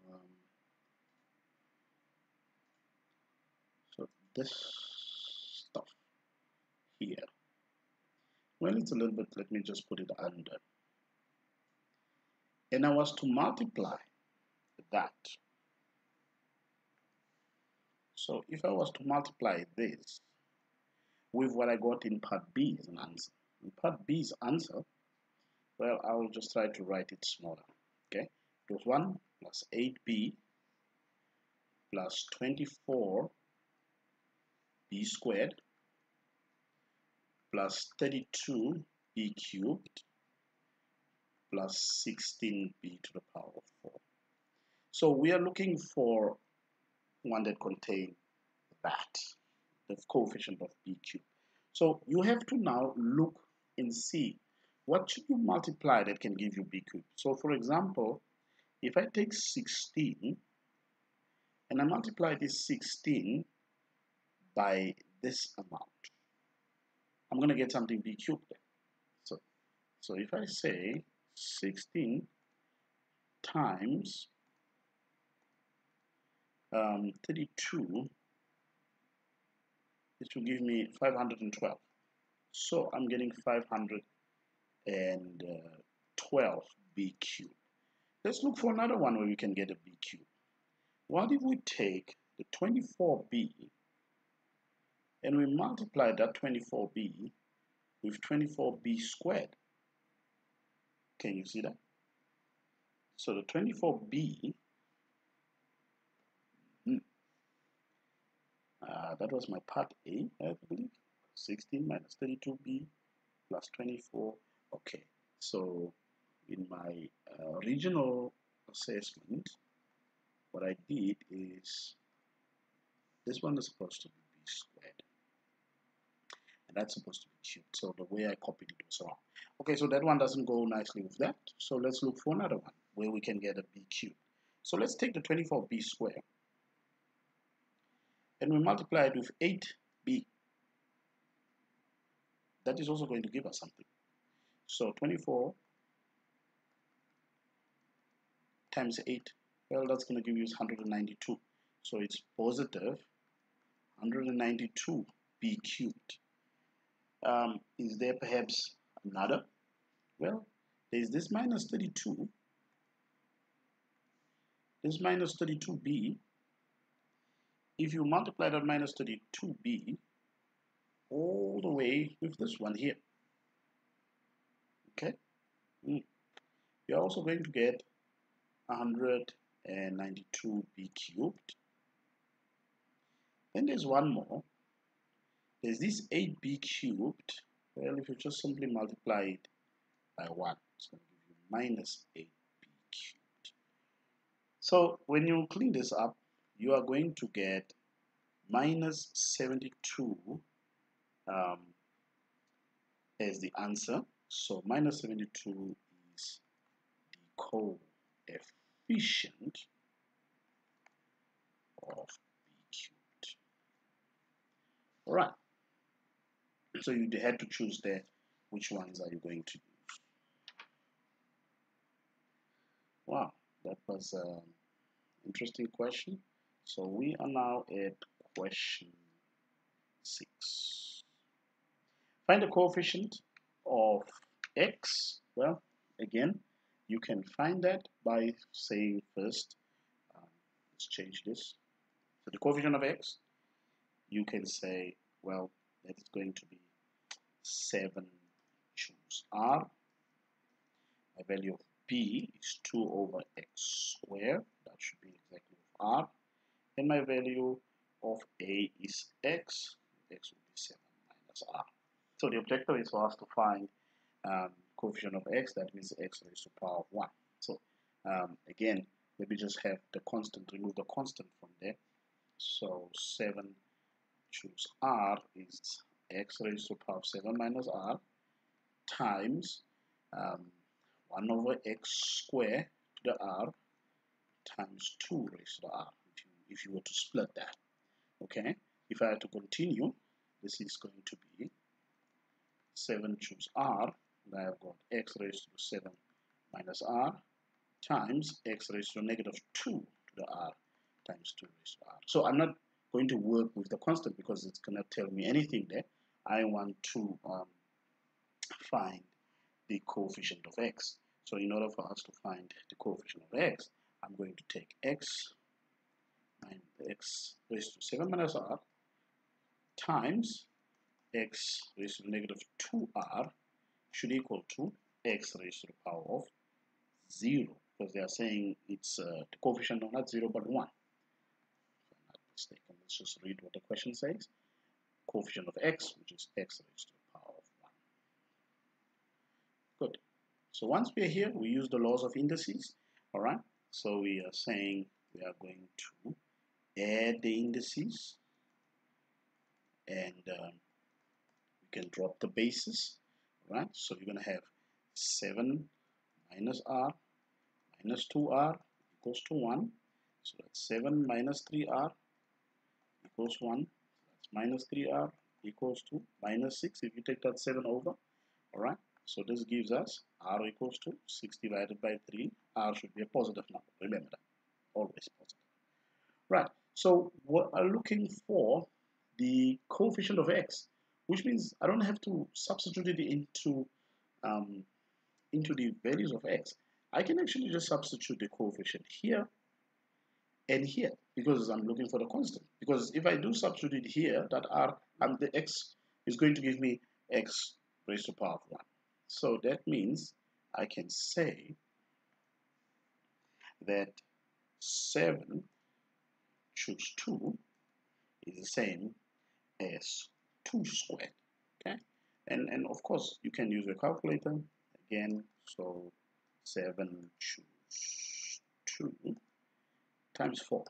Um, so this stuff here. Well, it's a little bit, let me just put it under. And I was to multiply that so if I was to multiply this with what I got in part B as an answer, in part B's answer, well, I will just try to write it smaller. Okay, it was 1 plus 8b plus 24b squared plus 32b cubed plus 16b to the power of 4. So we are looking for one that contain that, the coefficient of b cubed. So you have to now look and see what should you multiply that can give you b cubed. So for example, if I take 16 and I multiply this 16 by this amount, I'm going to get something b cubed. So, so if I say 16 times um, 32 this will give me 512 so I'm getting 512 12b cubed. Let's look for another one where we can get a b cubed. What if we take the 24b and we multiply that 24b with 24b squared? Can you see that? So the 24b, hmm, uh, that was my part A, I believe. 16 minus 32b plus 24. Okay, so in my uh, regional assessment, what I did is this one is supposed to be b squared. And that's supposed to be cubed so the way I copied it was wrong. Okay so that one doesn't go nicely with that. So let's look for another one where we can get a b cubed. So let's take the 24b square and we multiply it with 8b that is also going to give us something. So 24 times 8 well that's going to give you 192 so it's positive 192 b cubed. Um, is there perhaps another? Well there's this minus 32 this minus 32b if you multiply that minus 32b all the way with this one here okay? Mm. you're also going to get 192b cubed. Then there's one more. There's this 8b cubed. Well if you just simply multiply it by 1 it's going to give you minus 8b cubed. So when you clean this up you are going to get minus 72 um, as the answer so minus 72 is the coefficient of all right. So you had to choose there which ones are you going to use. Wow, that was an interesting question. So we are now at question six. Find the coefficient of x. Well, again, you can find that by saying first, um, let's change this. So the coefficient of x you can say, well, that is going to be 7 choose r. My value of b is 2 over x squared. That should be exactly r. And my value of a is x. x will be 7 minus r. So the objective is for us to find um, coefficient of x. That means x raised to power of 1. So um, again, let me just have the constant, remove the constant from there. So 7 choose r is x raised to the power of 7 minus r times um, 1 over x square to the r times 2 raised to the r if you, were to split that okay if I had to continue this is going to be 7 choose r and I have got x raised to 7 minus r times x raised to negative 2 to the r times 2 raised to r so I'm not going to work with the constant because it's going to tell me anything there. I want to um, find the coefficient of x. So in order for us to find the coefficient of x, I'm going to take x x raised to 7 minus r times x raised to negative 2r should equal to x raised to the power of 0 because they are saying it's uh, the coefficient of not 0 but 1 If I'm not mistaken. Let's just read what the question says. Coefficient of x, which is x raised to the power of 1. Good. So once we're here, we use the laws of indices. All right. So we are saying we are going to add the indices and um, we can drop the bases. Right. So you're going to have 7 minus r minus 2r equals to 1. So that's 7 minus 3r equals 1 that's minus 3r equals to minus 6 if you take that 7 over all right? So this gives us r equals to 6 divided by 3 r should be a positive number. Remember that. Always positive. Right so we're looking for the coefficient of x which means I don't have to substitute it into um, into the values of x, I can actually just substitute the coefficient here and here because I'm looking for the constant. Because if I do substitute it here, that r and the x is going to give me x raised to the power of 1. So that means I can say that 7 choose 2 is the same as 2 squared. Okay, and, and of course you can use a calculator again. So 7 choose 2 times 4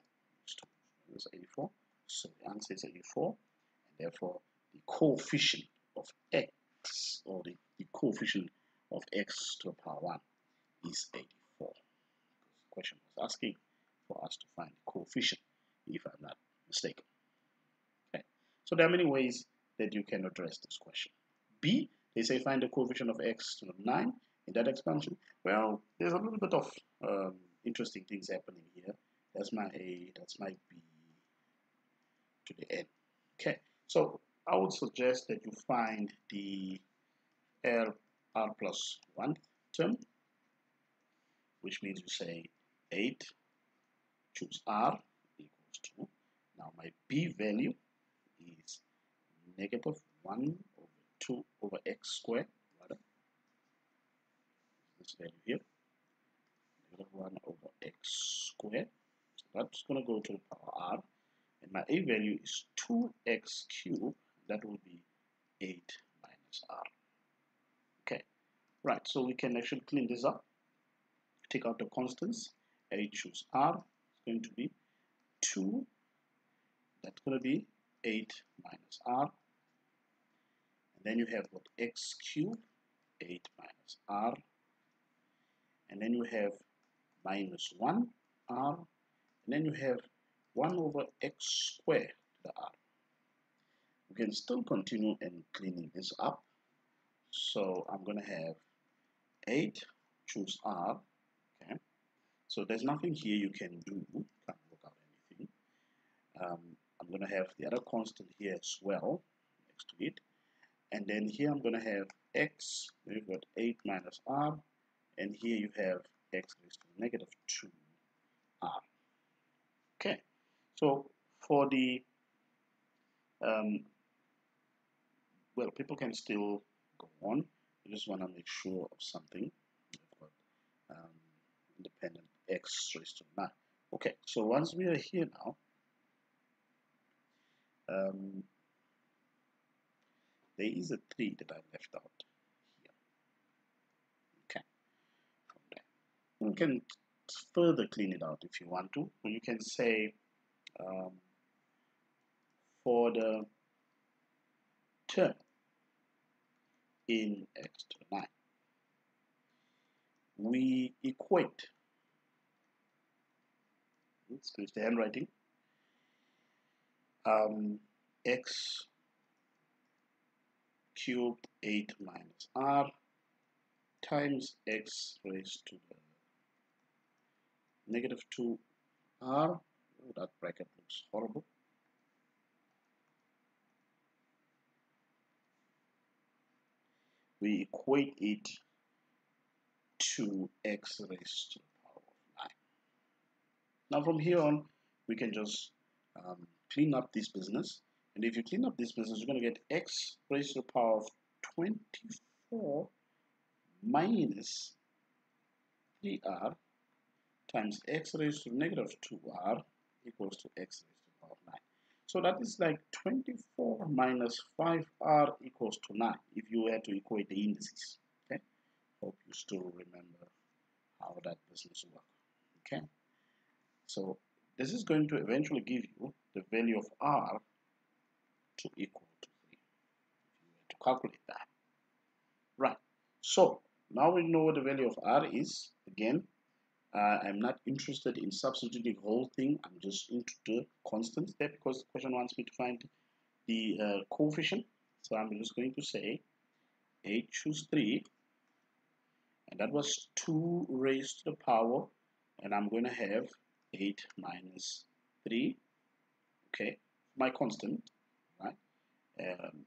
is 84. So the answer is 84, and therefore the coefficient of x, or the, the coefficient of x to the power 1 is 84. The question was asking for us to find the coefficient, if I'm not mistaken. Okay, so there are many ways that you can address this question. B, they say find the coefficient of x to the 9 in that expansion. Well, there's a little bit of um, interesting things happening here. That's my A, that's my B to the N. Okay, so I would suggest that you find the L R plus 1 term, which means you say 8, choose R equals to, now my B value is negative 1 over 2 over x squared, rather, this value here, negative 1 over x squared, so that's going to go to the power R, and my a value is 2x cubed. That will be 8 minus r. Okay. Right so we can actually clean this up. Take out the constants. A choose r. Is going to be 2 that's going to be 8 minus r and then you have what x cubed 8 minus r and then you have minus 1 r and then you have 1 over x squared to the r. We can still continue and cleaning this up. So I'm going to have 8, choose r. Okay. So there's nothing here you can do. Can't work out anything. Um, I'm going to have the other constant here as well next to it. And then here I'm going to have x, we've got 8 minus r. And here you have x raised to negative 2r. Okay. So for the um, well, people can still go on. I just want to make sure of something. Got, um, independent x raised to 9. Okay, so once we are here now, um, there is a 3 that I left out here. Okay. You can further clean it out if you want to. You can say um, for the term in x to 9 we equate excuse the handwriting um, x cubed 8 minus r times x raised to the negative 2r Oh, that bracket looks horrible. We equate it to x raised to the power of 9. Now from here on, we can just um, clean up this business. And if you clean up this business, you're going to get x raised to the power of 24 minus 3r times x raised to negative 2r equals to x raised to the power of 9. So that is like 24 minus 5r equals to 9 if you were to equate the indices. Okay. Hope you still remember how that business works. Okay. So this is going to eventually give you the value of r to equal to 3 if you were to calculate that. Right. So now we know what the value of r is. Again, uh, I'm not interested in substituting the whole thing. I'm just into the constants there because the question wants me to find the uh, coefficient. So I'm just going to say 8 choose 3 and that was 2 raised to the power and I'm going to have 8 minus 3 okay my constant right um,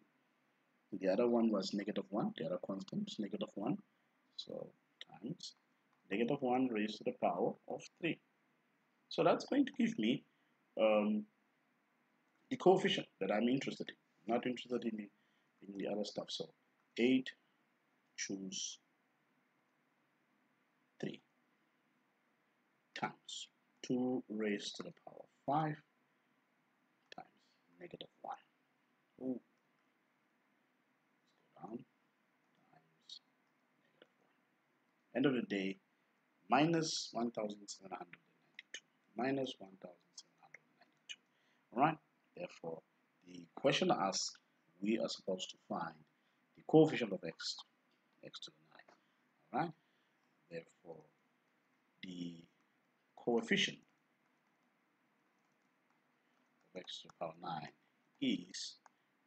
the other one was negative 1 the other constant is negative 1 so times negative 1 raised to the power of 3. So that's going to give me um, the coefficient that I'm interested in. I'm not interested in the, in the other stuff. So 8 choose 3 times 2 raised to the power of 5 times negative 1. Ooh. Let's go down times negative 1. End of the day, minus 1792 minus 1792 all right therefore the question asks we are supposed to find the coefficient of x x to the 9 all right therefore the coefficient x to the power 9 is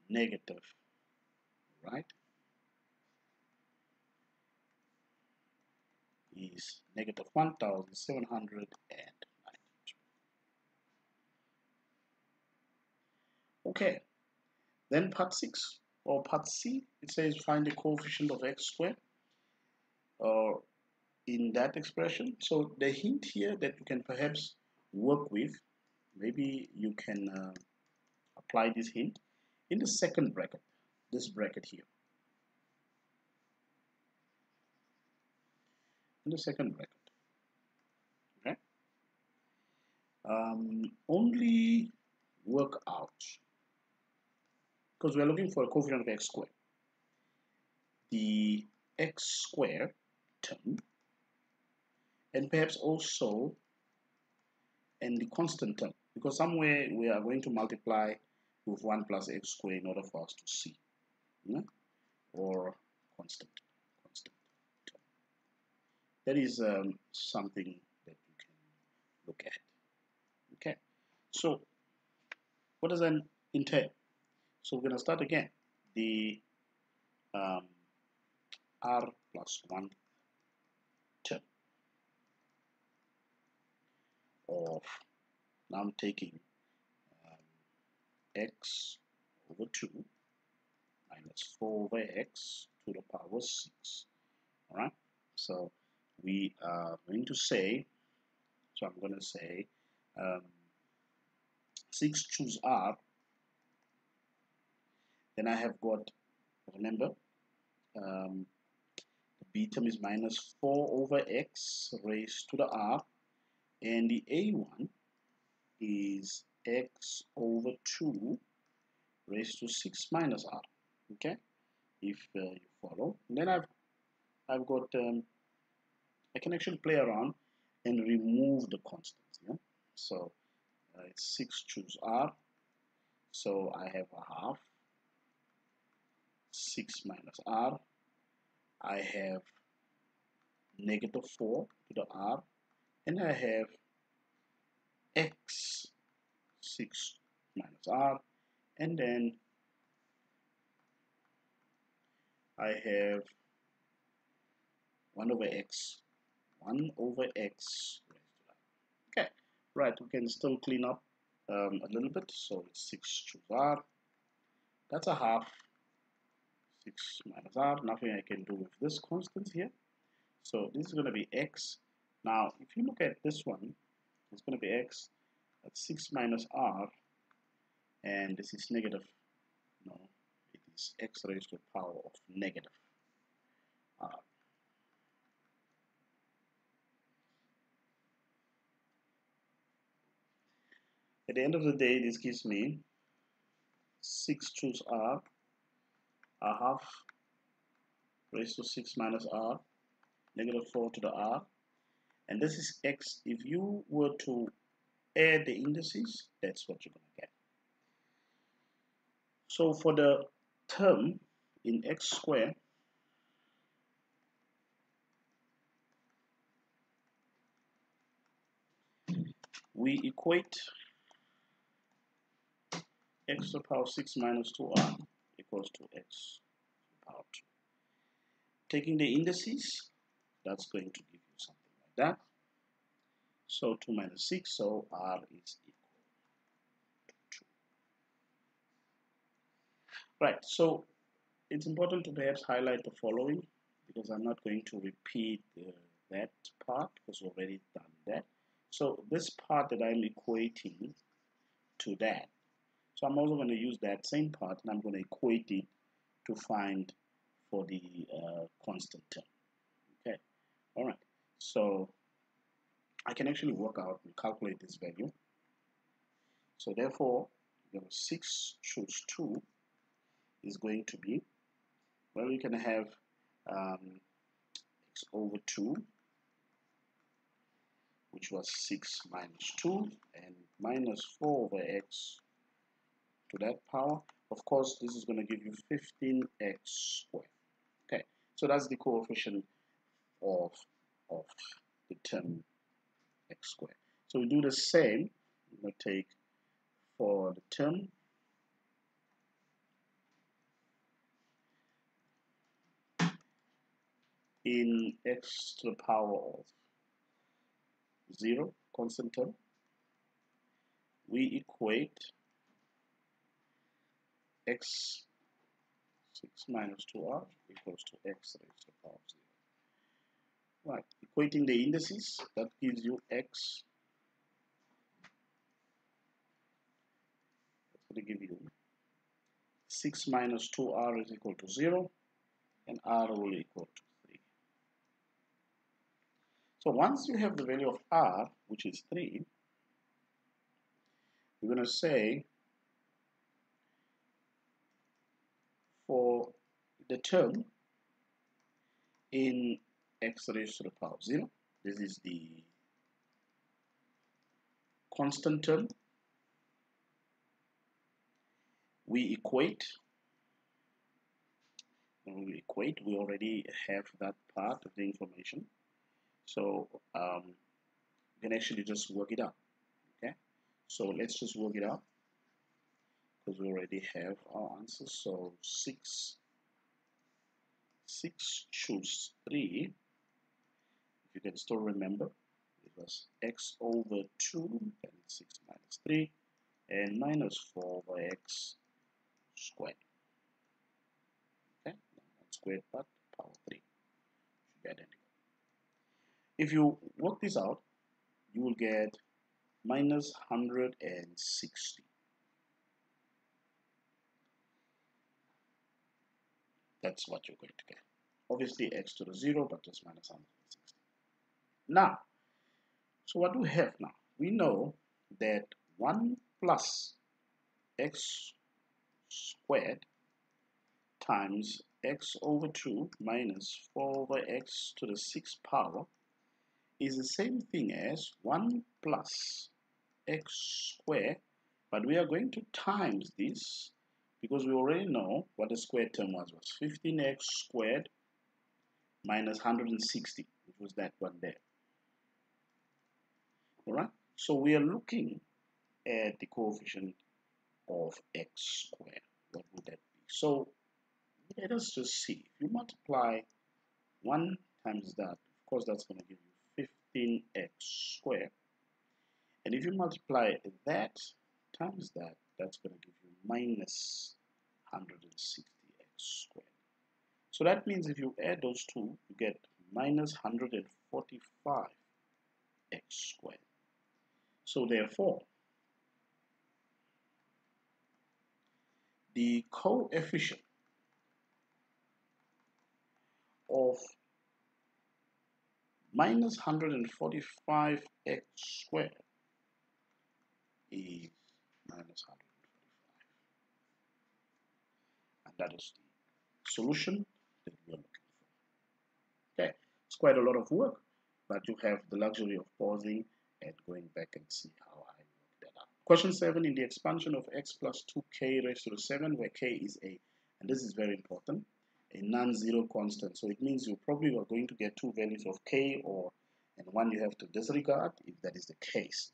negative right is negative 1792. Okay, then part 6 or part C, it says find the coefficient of x squared or uh, in that expression. So the hint here that you can perhaps work with, maybe you can uh, apply this hint in the second bracket, this bracket here. in the second bracket. Okay. Um, only work out because we are looking for a coefficient of x squared. The x squared term and perhaps also and the constant term because somewhere we are going to multiply with 1 plus x squared in order for us to see yeah? or constant constant. That is um, something that you can look at okay? So what does that entail? So we're going to start again. The um, r plus 1 term of now I'm taking um, x over 2 minus 4 over x to the power 6 alright so we are going to say, so I'm going to say um, 6 choose R. Then I have got, remember, um, the B term is minus 4 over X raised to the R. And the A1 is X over 2 raised to 6 minus R. Okay, if uh, you follow. And then I've I've got um, I can actually play around and remove the constants. Yeah? So uh, it's 6 choose R. So I have a half. 6 minus R. I have negative 4 to the R. And I have X 6 minus R. And then I have 1 over X 1 over x. Okay right we can still clean up um, a little bit. So it's 6 choose r. That's a half. 6 minus r nothing I can do with this constant here. So this is going to be x. Now if you look at this one it's going to be x that's 6 minus r and this is negative. No it is x raised to the power of negative r. At the end of the day, this gives me 6 choose r, a half raised to 6 minus r, negative 4 to the r, and this is x. If you were to add the indices, that's what you're going to get. So for the term in x squared, we equate x to the power 6 minus 2r equals to x to the power 2. Taking the indices, that's going to give that. So 2 minus 6, so r is equal to 2. Right, so it's important to perhaps highlight the following. because I'm not going to repeat uh, that part because we've already done that so this part that I'm equating to that so I'm also going to use that same part and I'm going to equate it to find for the uh, constant term okay all right so I can actually work out and calculate this value. So therefore you know, 6 choose 2 is going to be well we can have um, x over 2 which was 6 minus 2 and minus 4 over x to that power. Of course this is going to give you 15x squared. Okay so that's the coefficient of of the term x squared. So we do the same. To take for the term in x to the power of 0 constant term. We equate x 6 minus 2r equals to x raised to the power of 0 right. Equating the indices that gives you x. That's going to give you 6 minus 2r is equal to 0 and r will equal to 3 so once you have the value of r, which is 3, we're going to say for the term in x raised to the power of 0, this is the constant term, we equate we equate we already have that part of the information. So um, can actually just work it out okay? So let's just work it out because we already have our answer so 6 6 choose 3 if you can still remember it was x over 2 and 6 minus 3 and minus 4 over x squared okay squared but power 3 should be identical if you work this out, you will get minus 160. That's what you're going to get. Obviously x to the 0, but just minus 160. Now, so what do we have now? We know that 1 plus x squared times x over 2 minus 4 over x to the 6th power is the same thing as 1 plus x squared but we are going to times this because we already know what the square term was was 15x squared minus 160 which was that one there all right? So we are looking at the coefficient of x squared. What would that be? So let us just see. If you multiply 1 times that of course that's going to give you 15x squared. And if you multiply that times that that's going to give you minus 160x squared. So that means if you add those two you get minus 145x squared so therefore the coefficient of minus 145x squared is minus 145 and that is the solution that we are looking for. Okay it's quite a lot of work but you have the luxury of pausing and going back and see how I that out question 7 in the expansion of x plus 2k raised to the 7 where k is a and this is very important a non-zero constant. So it means you probably are going to get two values of k or and one you have to disregard if that is the case.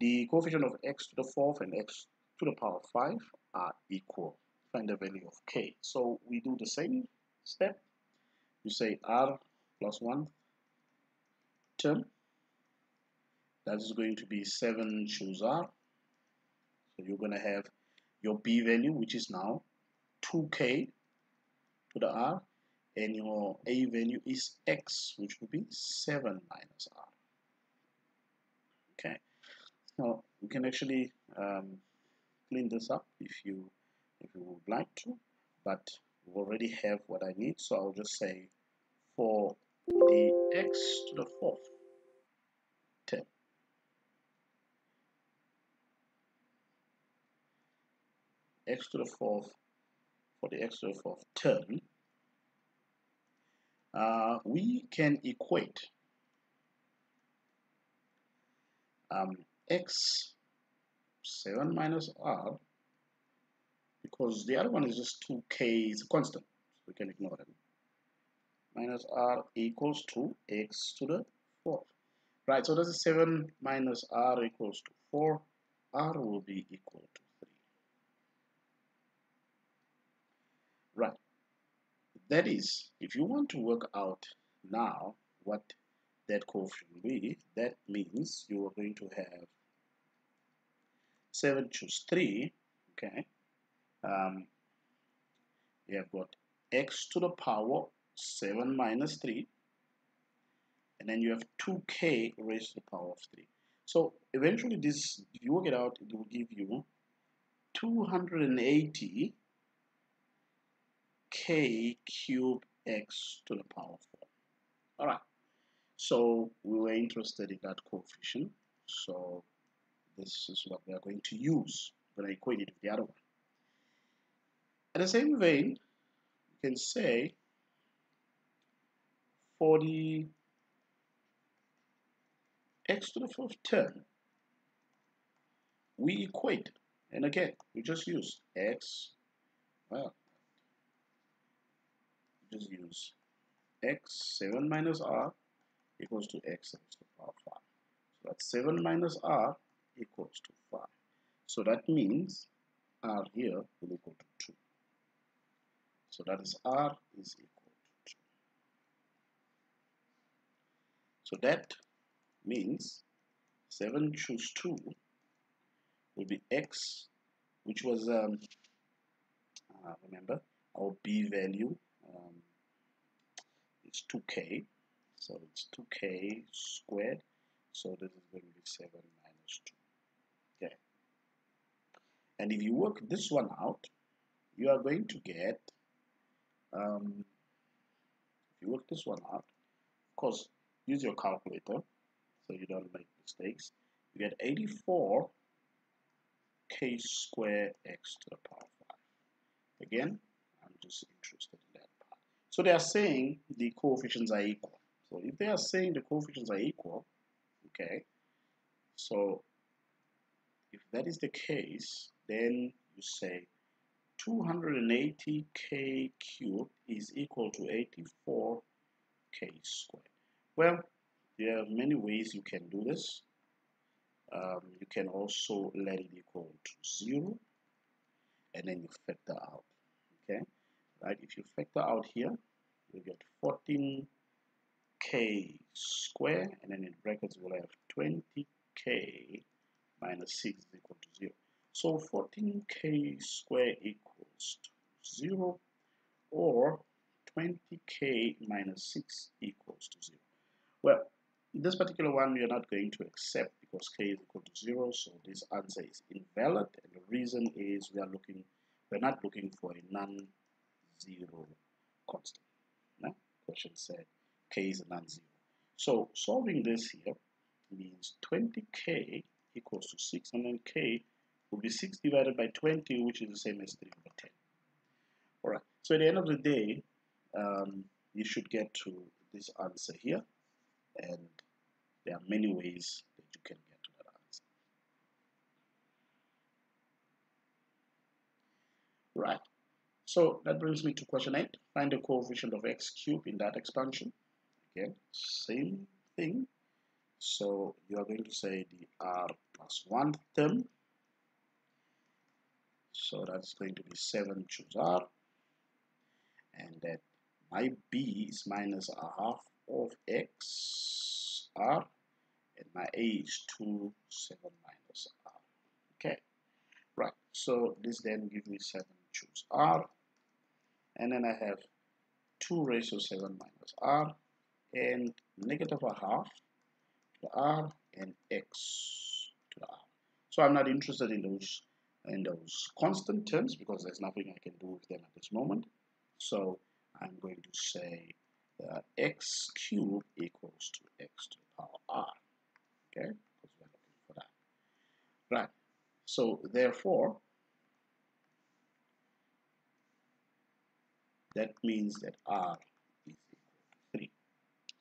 The coefficient of x to the fourth and x to the power 5 are equal. Find the value of k. So we do the same step. You say r plus 1 term. That is going to be 7 choose r. So you're going to have your b value which is now 2k to the r and your a value is x which will be 7 minus r. Okay. So we can actually um, clean this up if you if you would like to but we already have what I need so I'll just say for the x to the fourth term x to the fourth for the x to the fourth term uh, we can equate um, x 7 minus r because the other one is just 2k is a constant. So we can ignore it minus r equals to x to the 4 right so this is 7 minus r equals to 4 r will be equal to 3 right that is if you want to work out now what that coefficient will be that means you are going to have 7 choose 3 okay? Um, have got x to the power 7 minus 3 and then you have 2k raised to the power of 3 so eventually this if you work it out it will give you 280 k cube x to the power 4 all right. So we were interested in that coefficient. So this is what we are going to use when I equate it with the other one. In the same vein you can say for the x to the fourth term, we equate, and again, we just use x, well, just use x 7 minus r equals to x raised to the power 5. So that's 7 minus r equals to 5. So that means r here will equal to 2. So that is r is equal to 2 So that means 7 choose 2 will be x, which was, um, uh, remember, our b value is 2k. So it's 2k squared. So this is going to be 7 minus 2. Okay. And if you work this one out, you are going to get, um, if you work this one out, of course, use your calculator so you don't make mistakes you get 84 k squared x to the power 5 again I'm just interested so they are saying the coefficients are equal so if they are saying the coefficients are equal okay so if that is the case then you say 280k cubed is equal to 84k squared well, there are many ways you can do this. Um, you can also let it equal to 0 and then you factor out. Okay, right? If you factor out here, you get 14k square and then in brackets we'll have 20k minus 6 is equal to 0. So 14k square equals to 0 or 20k minus 6 equals to 0. Well, this particular one we are not going to accept because k is equal to 0, so this answer is invalid. And the reason is we are looking, we're not looking for a non-zero constant. No? Question said k is a non-zero. So solving this here means 20k equals to 6, and then k will be 6 divided by 20, which is the same as 3 over 10. Alright, so at the end of the day, um, you should get to this answer here and there are many ways that you can get to that answer. Right. So that brings me to question 8. Find the coefficient of x cubed in that expansion. Again, same thing. So you are going to say the r plus 1 term. So that's going to be 7 choose r. And that my b is minus a half of x r and my a is 2 7 minus r okay right so this then gives me 7 choose r and then I have 2 raised to 7 minus r and negative a half to r and x to the r. So I'm not interested in those in those constant terms because there's nothing I can do with them at this moment. So I'm going to say uh, x cubed equals to x to the power r. Okay, because we're looking for that. Right. So therefore, that means that r is equal to 3.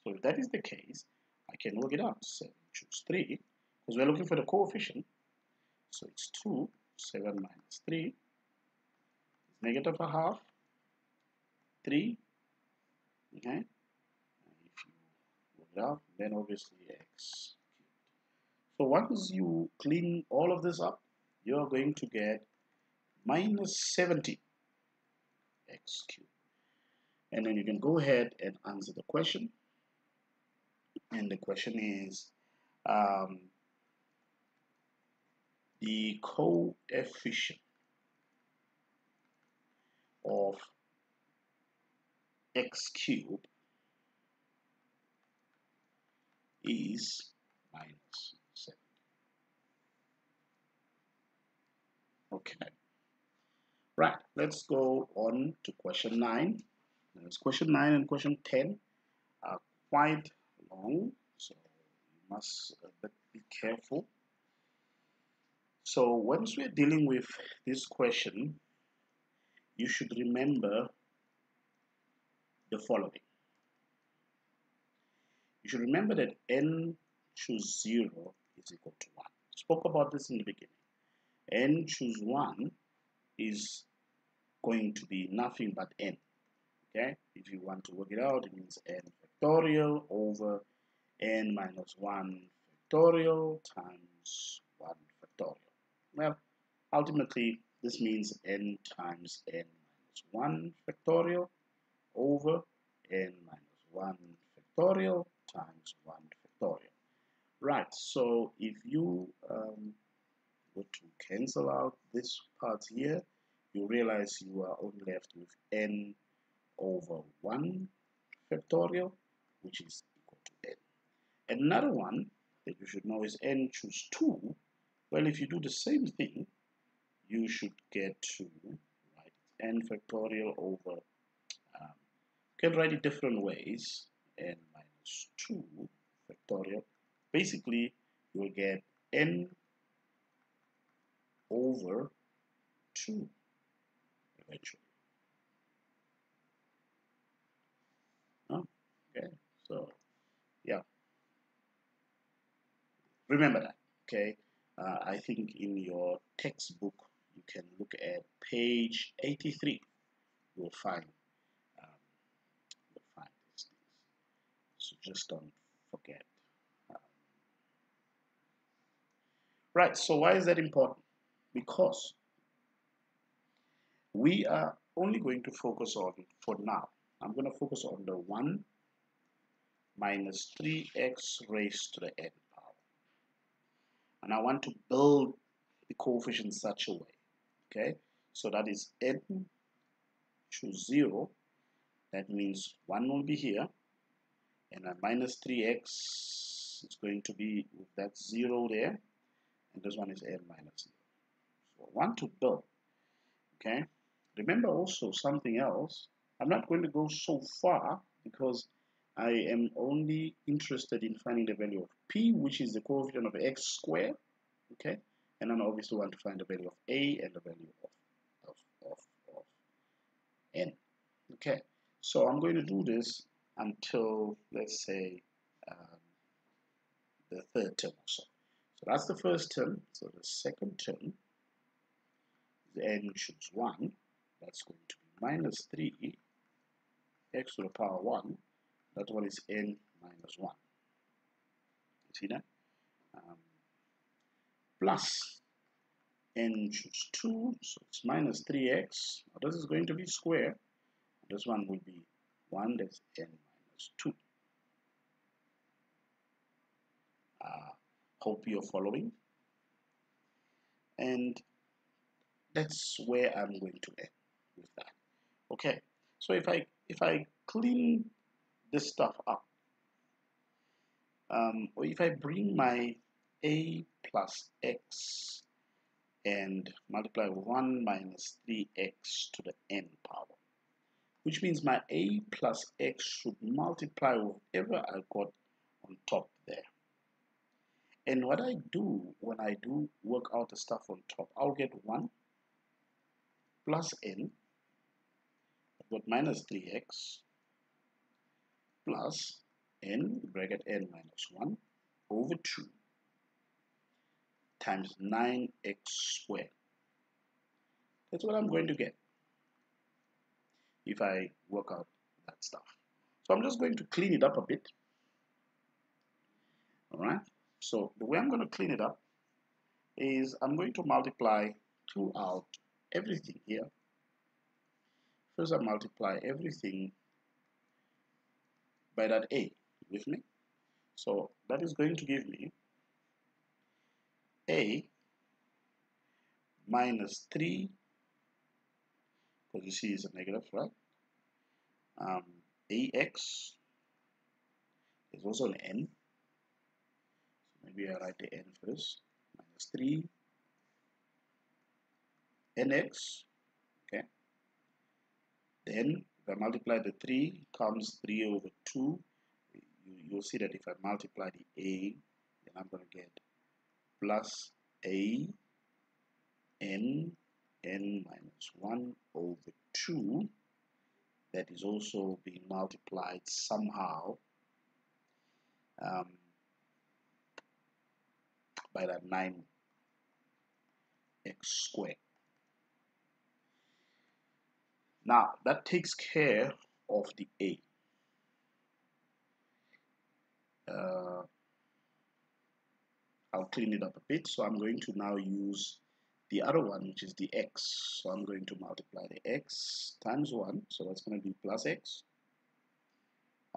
So if that is the case, I can work it out. 7 choose 3 because we're looking for the coefficient. So it's 2, 7 minus 3 is negative a half, 3. Okay, and if you work it out, then obviously x cubed. So once you clean all of this up, you're going to get minus 70 x cubed and then you can go ahead and answer the question. And the question is um, the coefficient of x cubed is minus 7 okay. Right. Let's go on to question 9 Question 9 and question 10 are quite long, so you must uh, be careful. So once we're dealing with this question, you should remember the following. You should remember that n choose 0 is equal to 1. spoke about this in the beginning. n choose 1 is going to be nothing but n okay? If you want to work it out it means n factorial over n minus 1 factorial times 1 factorial. Well ultimately this means n times n minus 1 factorial over n minus 1 factorial times 1 factorial. Right so if you um, were to cancel out this part here you realize you are only left with n over 1 factorial, which is equal to n. Another one that you should know is n choose 2. Well, if you do the same thing, you should get to right, n factorial over, um, you can write it different ways, n minus 2 factorial. Basically, you will get n over 2 eventually. okay so yeah remember that okay? Uh, I think in your textbook you can look at page 83 you'll find um, you'll find these things so just don't forget. Um, right so why is that important? Because we are only going to focus on for now I'm going to focus on the 1 minus 3x raised to the n. And I want to build the coefficient such a way. Okay, so that is n choose 0. That means 1 will be here. And a minus 3x is going to be that 0 there. And this one is n minus 0. So I want to build. Okay, remember also something else. I'm not going to go so far because I am only interested in finding the value of p, which is the coefficient of x squared, okay? And then I obviously want to find the value of a and the value of, of, of, of n, okay? So I'm going to do this until, let's say, um, the third term or so. So that's the first term. So the second term, the n choose 1, that's going to be minus 3 x to the power 1 that one is n minus 1 you see that? Um, plus n choose 2 so it's minus 3x now this is going to be square. This one will be 1 that's n minus 2 uh, hope you're following. And that's where I'm going to end with that. Okay? So if I if I clean this stuff up, um, or if I bring my a plus x and multiply 1 minus 3x to the n power, which means my a plus x should multiply whatever I got on top there. And what I do when I do work out the stuff on top, I'll get 1 plus n, I've got minus 3x plus n bracket n minus 1 over 2 times 9x squared. That's what I'm going to get if I work out that stuff. So I'm just going to clean it up a bit. Alright, so the way I'm going to clean it up is I'm going to multiply throughout everything here. First I multiply everything by that A with me. So that is going to give me A minus 3 because you see it's a negative, right? Um, AX is also an N. So maybe I write the N first. Minus 3 NX. Okay. Then if I multiply the 3 comes 3 over 2 you, will see that if I multiply the A then I'm going to get plus A n n minus 1 over 2 that is also being multiplied somehow um, by that 9x squared now that takes care of the A. Uh, I'll clean it up a bit. So I'm going to now use the other one, which is the x. So I'm going to multiply the x times 1. So that's going to be plus x.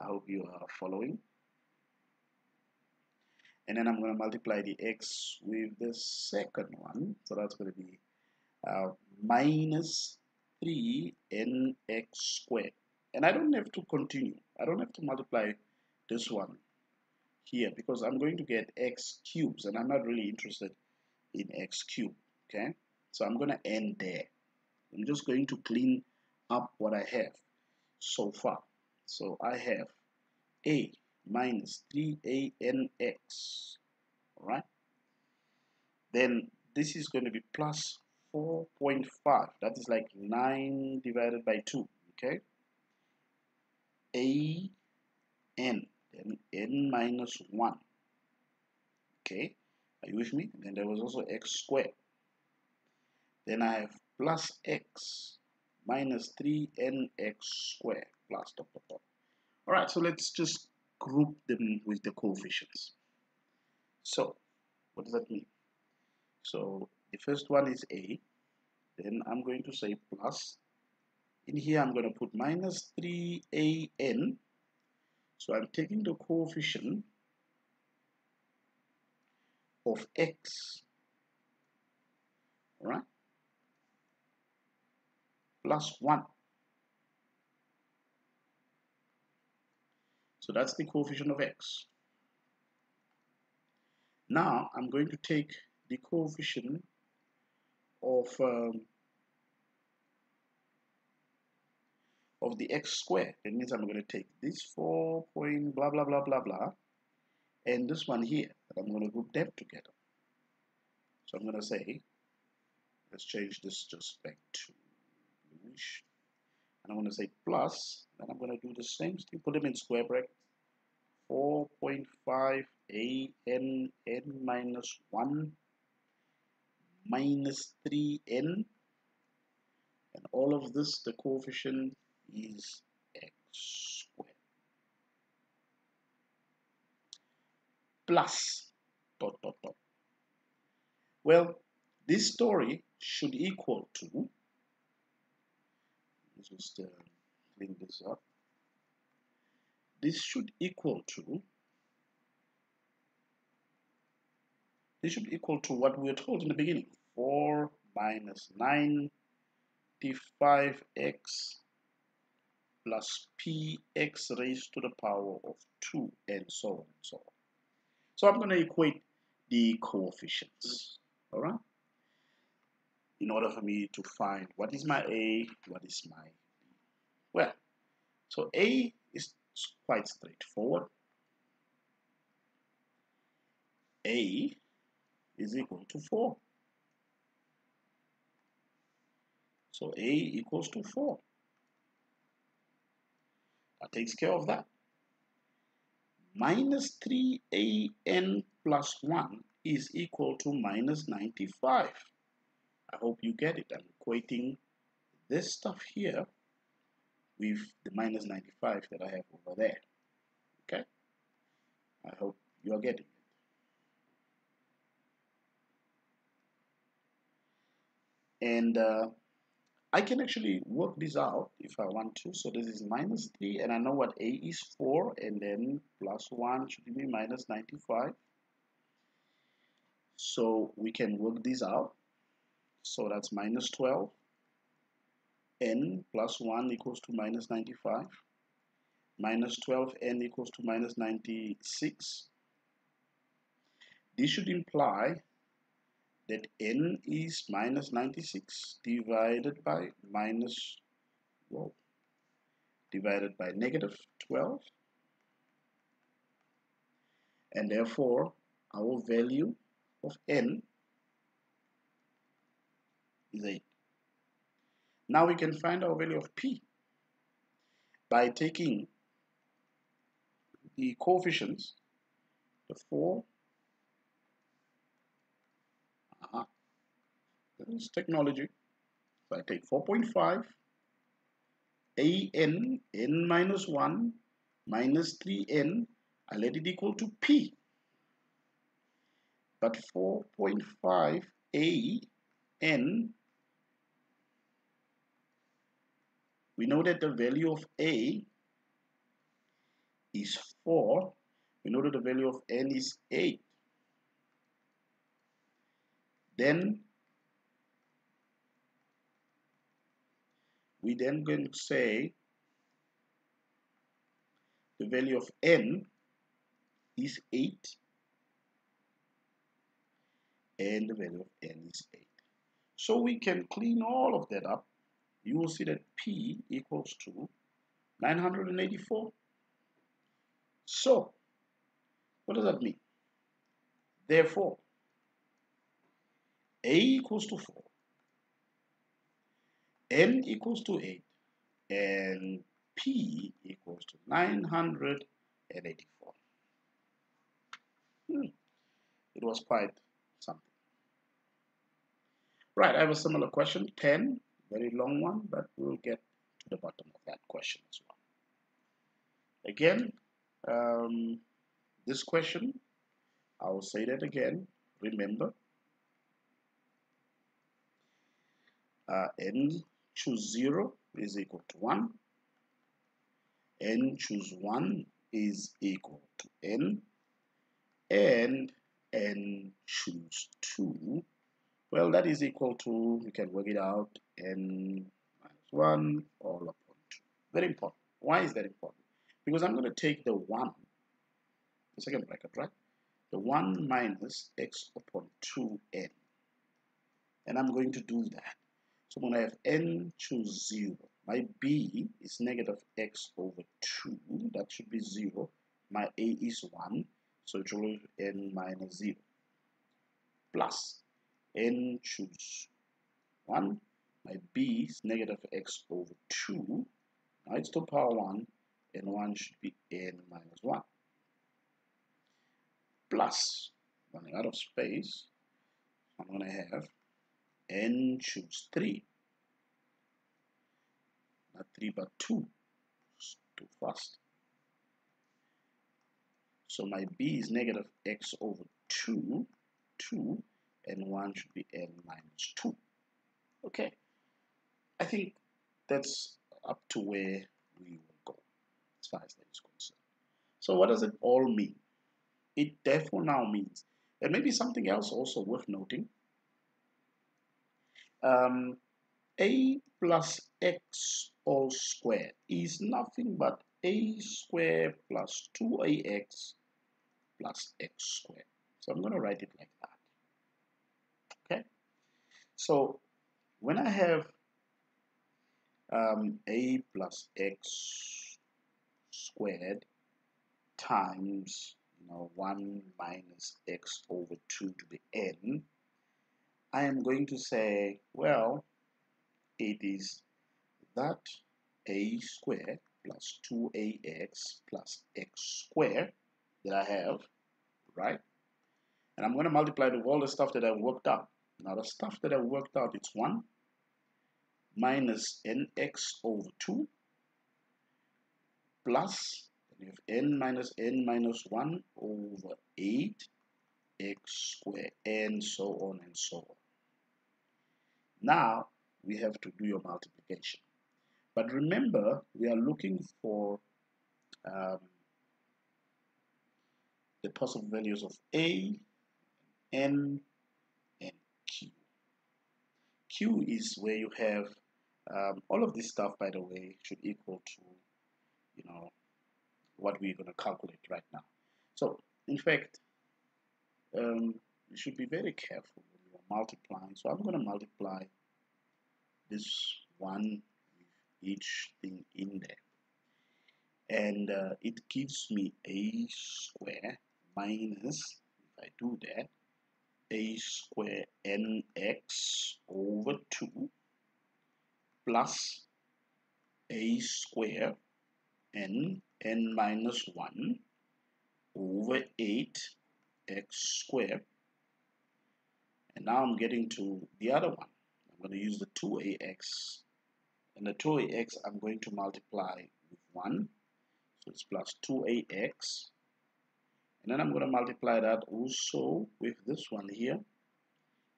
I hope you are following. And then I'm going to multiply the x with the second one. So that's going to be uh, minus 3nx squared and I don't have to continue. I don't have to multiply this one here because I'm going to get x cubes and I'm not really interested in x cubed okay? So I'm gonna end there. I'm just going to clean up what I have so far. So I have a minus 3anx alright? Then this is going to be plus 4.5 that is like 9 divided by 2 okay? A n then n minus 1 okay? Are you with me? And then there was also x squared. Then I have plus x minus 3nx squared plus dot dot dot. Alright so let's just group them with the coefficients. So what does that mean? So the first one is a then I'm going to say plus. In here I'm going to put minus 3an so I'm taking the coefficient of x. Right? Plus 1 so that's the coefficient of x. Now I'm going to take the coefficient of um, of the x squared. It means I'm going to take this 4 point blah blah blah blah blah and this one here and I'm going to group them together. So I'm going to say let's change this just back to bluish and I'm going to say plus and I'm going to do the same thing put them in square bracket 4.5 a n n minus 1 minus 3n and all of this the coefficient is x squared. Plus dot dot dot. Well this story should equal to just uh, clean this up. This should equal to This should be equal to what we were told in the beginning. 4 minus 95x plus px raised to the power of 2 and so on and so on. So I'm going to equate the coefficients, all right? In order for me to find what is my A, what is my B. Well, so A is quite straightforward. A is equal to 4. So A equals to 4. That takes care of that. Minus 3an plus 1 is equal to minus 95. I hope you get it. I'm equating this stuff here with the minus 95 that I have over there. Okay? I hope you are getting And uh, I can actually work this out if I want to. So this is minus 3 and I know what A is 4 and then plus 1 should be minus 95. So we can work this out. So that's minus 12. n plus 1 equals to minus 95. Minus 12n equals to minus 96. This should imply that n is minus 96 divided by minus whoa, divided by negative 12 and therefore our value of n is 8. Now we can find our value of p by taking the coefficients, the 4 This technology. So I take 4.5 a n n minus minus 1 minus 3n I let it equal to p. But 4.5 a n we know that the value of a is 4 we know that the value of n is 8 then we then going to say the value of n is 8 and the value of n is 8. So we can clean all of that up. You will see that P equals to 984. So, what does that mean? Therefore, A equals to 4 n equals to 8 and p equals to 984. Hmm. It was quite something. Right, I have a similar question, 10, very long one, but we'll get to the bottom of that question as well. Again, um, this question, I will say that again, remember, uh, n choose 0 is equal to 1 n choose 1 is equal to n and n choose 2 well that is equal to you can work it out n minus 1 all upon 2 very important. Why is that important? Because I'm going to take the 1 the second bracket right? The 1 minus x upon 2n and I'm going to do that so I'm going to have n choose 0. My b is negative x over 2. That should be 0. My a is 1. So it will be n minus 0. Plus n choose 1. My b is negative x over 2. Now it's to power 1. And 1 should be n minus 1. Plus, running out of space, I'm going to have n choose 3 not 3 but 2 it's too fast. So my b is negative x over 2 2 and 1 should be n minus 2 okay. I think that's up to where we will go as far as that is concerned. So what does it all mean? It therefore now means there may be something else also worth noting um, a plus x all squared is nothing but a squared plus 2ax plus x squared. So I'm going to write it like that. Okay. So when I have um, a plus x squared times you know 1 minus x over 2 to the n I am going to say well it is that a squared plus 2ax plus x squared that I have right and I'm going to multiply it with all the stuff that I've worked out now the stuff that I've worked out it's 1 minus nx over 2 plus you have n minus n minus 1 over 8 x squared and so on and so on. Now we have to do your multiplication. But remember, we are looking for um, the possible values of a, n, and q. q is where you have um, all of this stuff, by the way, should equal to, you know, what we're going to calculate right now. So, in fact, um, you should be very careful multiplying. So I'm going to multiply this one with each thing in there. And uh, it gives me a square minus, if I do that, a square nx over 2 plus a square n n minus 1 over 8 x squared and now I'm getting to the other one. I'm going to use the 2ax and the 2ax I'm going to multiply with 1 so it's plus 2ax and then I'm going to multiply that also with this one here.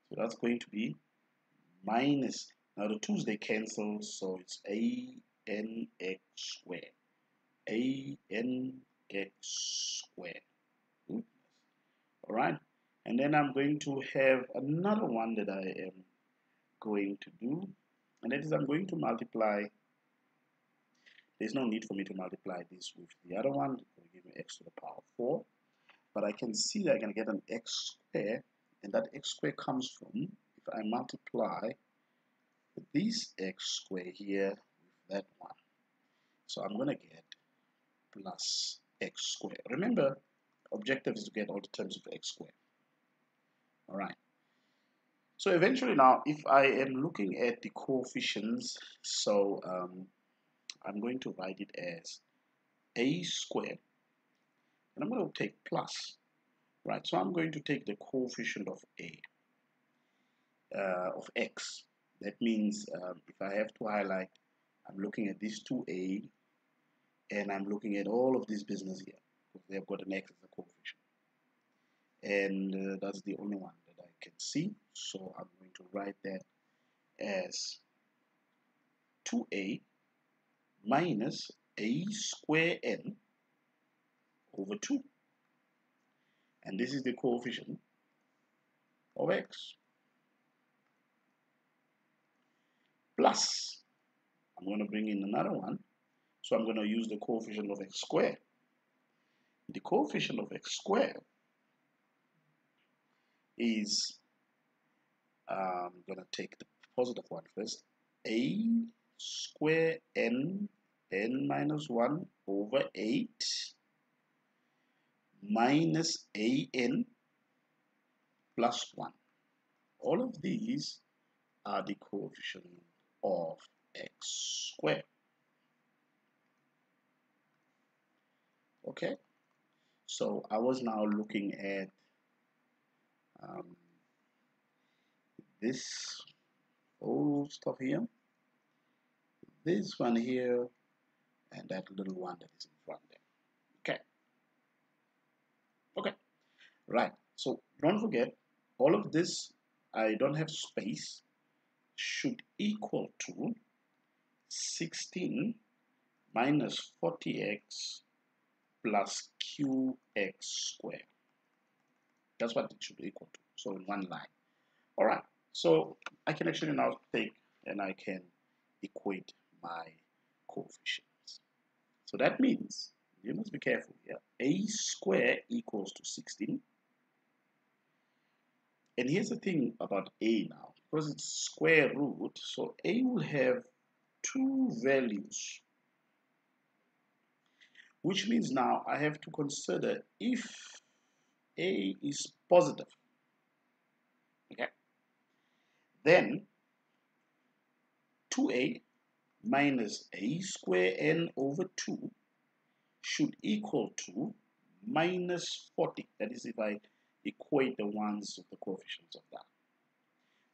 So that's going to be minus now the 2's they cancel, so it's a n x squared. a n x squared. Alright, and then I'm going to have another one that I am going to do, and that is I'm going to multiply. There's no need for me to multiply this with the other one. Going to give me x to the power 4. But I can see that I can get an x square and that x square comes from, if I multiply this x square here with that one. So I'm going to get plus x squared. Remember, objective is to get all the terms of x squared. All right. So eventually now, if I am looking at the coefficients, so um, I'm going to write it as a squared, and I'm going to take plus, right? So I'm going to take the coefficient of a, uh, of x, that means um, if I have to highlight, I'm looking at these 2a and I'm looking at all of this business here because they've got an x as a coefficient. And uh, that's the only one that I can see. So I'm going to write that as 2a minus a square n over 2. And this is the coefficient of x. plus I'm going to bring in another one so I'm going to use the coefficient of x squared the coefficient of x squared is um, I'm going to take the positive one first. A square n n minus 1 over 8 minus a n plus 1 all of these are the coefficient of x squared. Okay, so I was now looking at um, this whole stuff here, this one here, and that little one that is in front there. Okay. Okay. Right. So don't forget, all of this, I don't have space should equal to 16 minus 40x plus qx squared. That's what it should be equal to. So in one line. All right. So I can actually now take and I can equate my coefficients. So that means, you must be careful here, a square equals to 16. And here's the thing about a now, because it's square root, so a will have two values. Which means now I have to consider if a is positive. Okay. Then 2a minus a square n over 2 should equal to minus 40. That is if I equate the ones of the coefficients of that.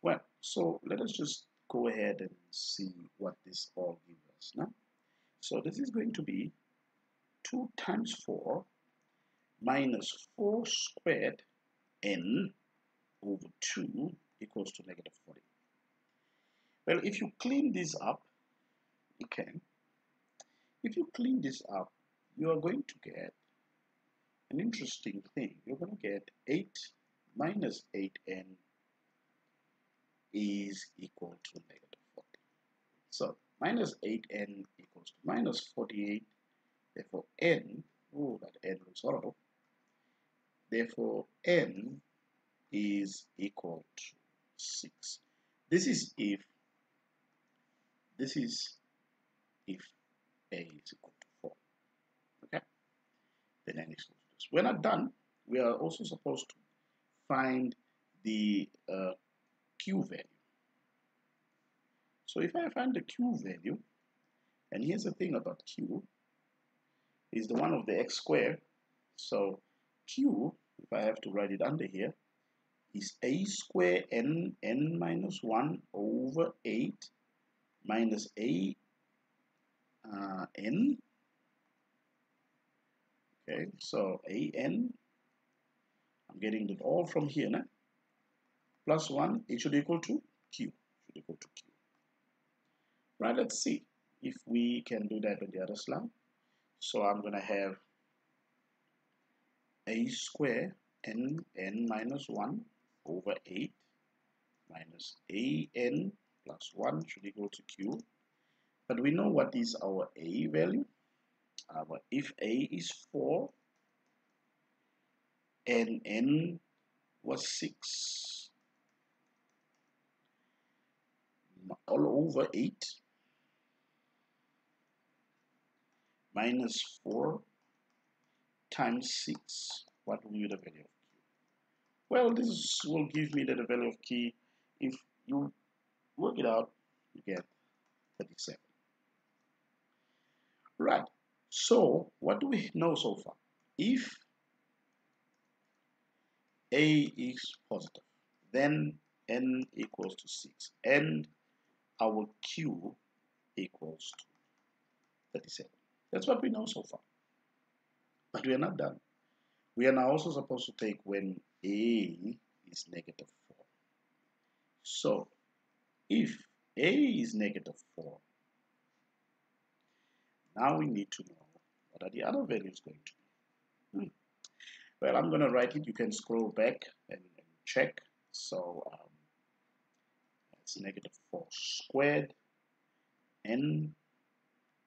Well, so let us just go ahead and see what this all gives us now. So this is going to be 2 times 4 minus 4 squared n over 2 equals to negative 40. Well, if you clean this up, okay, if you clean this up, you are going to get an interesting thing. You're going to get 8 minus 8n is equal to negative 40. So minus 8n equals to minus 48. Therefore, n, oh, that n looks horrible. Therefore, n is equal to 6. This is if this is if a is equal to 4. Okay? Then n is equal to this. We're not done. We are also supposed to find the uh, q value. So if I find the q value, and here's the thing about q, is the one of the x squared. So q, if I have to write it under here, is a square n n minus 1 over 8 minus a uh, n. Okay so a n I'm getting it all from here now plus 1 it should equal to q should equal to q. Right let's see if we can do that on the other slide. So I'm gonna have a square n n minus 1 over 8 minus a n plus 1 should equal to q. But we know what is our a value. Our if a is 4 and n was 6 all over 8 minus 4 times 6 what will be the value of q well this will give me the value of key if you work it out, you get 37. Right, so what do we know so far? If A is positive, then N equals to 6, and our Q equals to 37. That's what we know so far. But we are not done. We are now also supposed to take when A is negative 4. So if a is negative 4, now we need to know what are the other values going to be. Hmm. Well, I'm going to write it. You can scroll back and, and check. So um, it's negative 4 squared n.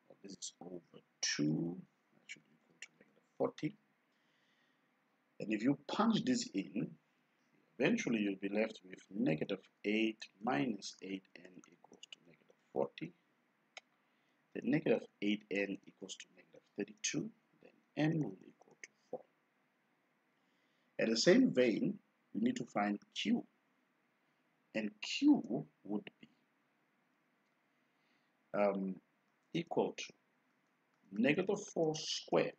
Well, this is over 2. That should equal to negative 40. And if you punch this in, Eventually, you'll be left with negative 8 minus 8n equals to negative 40. Then negative 8n equals to negative 32. Then n will equal to 4. At the same vein, we need to find q. And q would be um, equal to negative 4 squared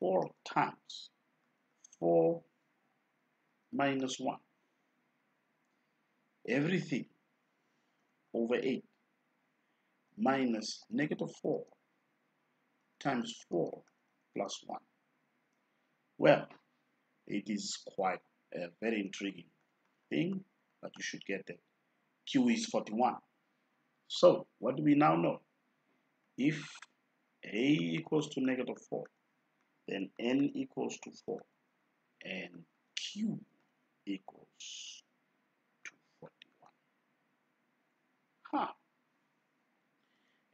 4 times 4 minus 1. Everything over 8 minus negative 4 times 4 plus 1. Well, it is quite a very intriguing thing, but you should get that Q is 41. So, what do we now know? If A equals to negative 4, then N equals to 4, and Q equals to 41. Huh.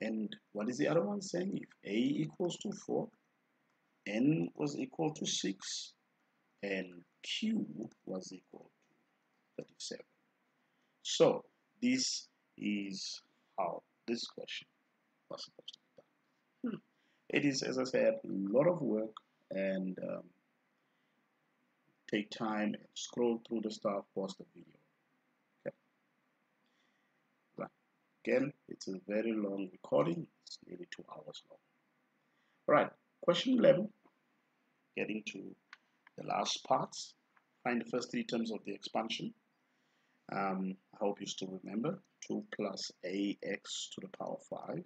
and what is the other one saying if a equals to 4 n was equal to 6 and q was equal to 37 so this is how this question was supposed to. It is as i said a lot of work and um, take time scroll through the stuff pause the video. Okay. Again it's a very long recording. It's nearly two hours long. All right. Question 11 getting to the last parts. Find the first three terms of the expansion. Um, I hope you still remember. 2 plus ax to the power 5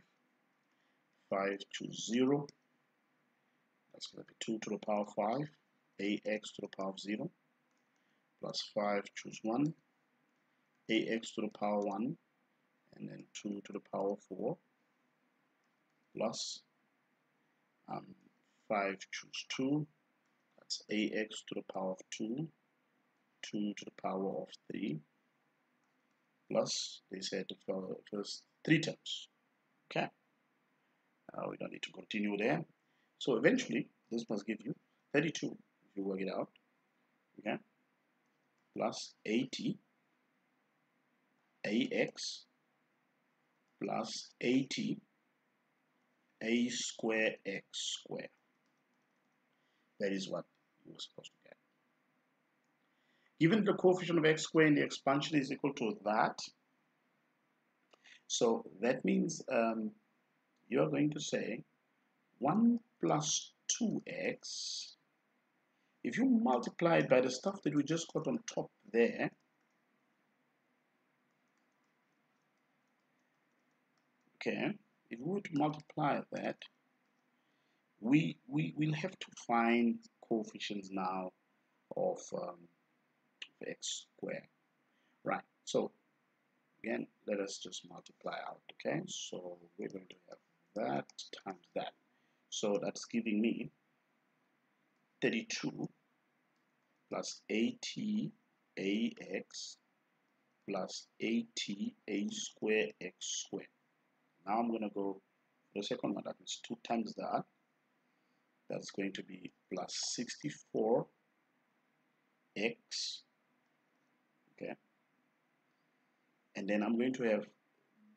5 to 0 that's going to be 2 to the power 5 ax to the power of 0 plus 5 choose 1 ax to the power 1 and then 2 to the power 4 plus um, 5 choose 2 that's ax to the power of 2 2 to the power of 3 plus they said the first three terms. Okay uh, we don't need to continue there. So eventually this must give you 32 if you work it out. Okay plus 80 ax plus 80 a square x square. That is what you were supposed to get. Given the coefficient of x squared in the expansion is equal to that so that means um, you're going to say 1 plus 2x if you multiply it by the stuff that we just got on top there, okay, if we were to multiply that, we, we will have to find coefficients now of, um, of x squared, right? So again, let us just multiply out, okay? So we're going to have that times that. So that's giving me 32 plus 80 ax plus 80 a square x square. Now I'm going to go the second one, that means 2 times that. That's going to be plus 64 x, okay? And then I'm going to have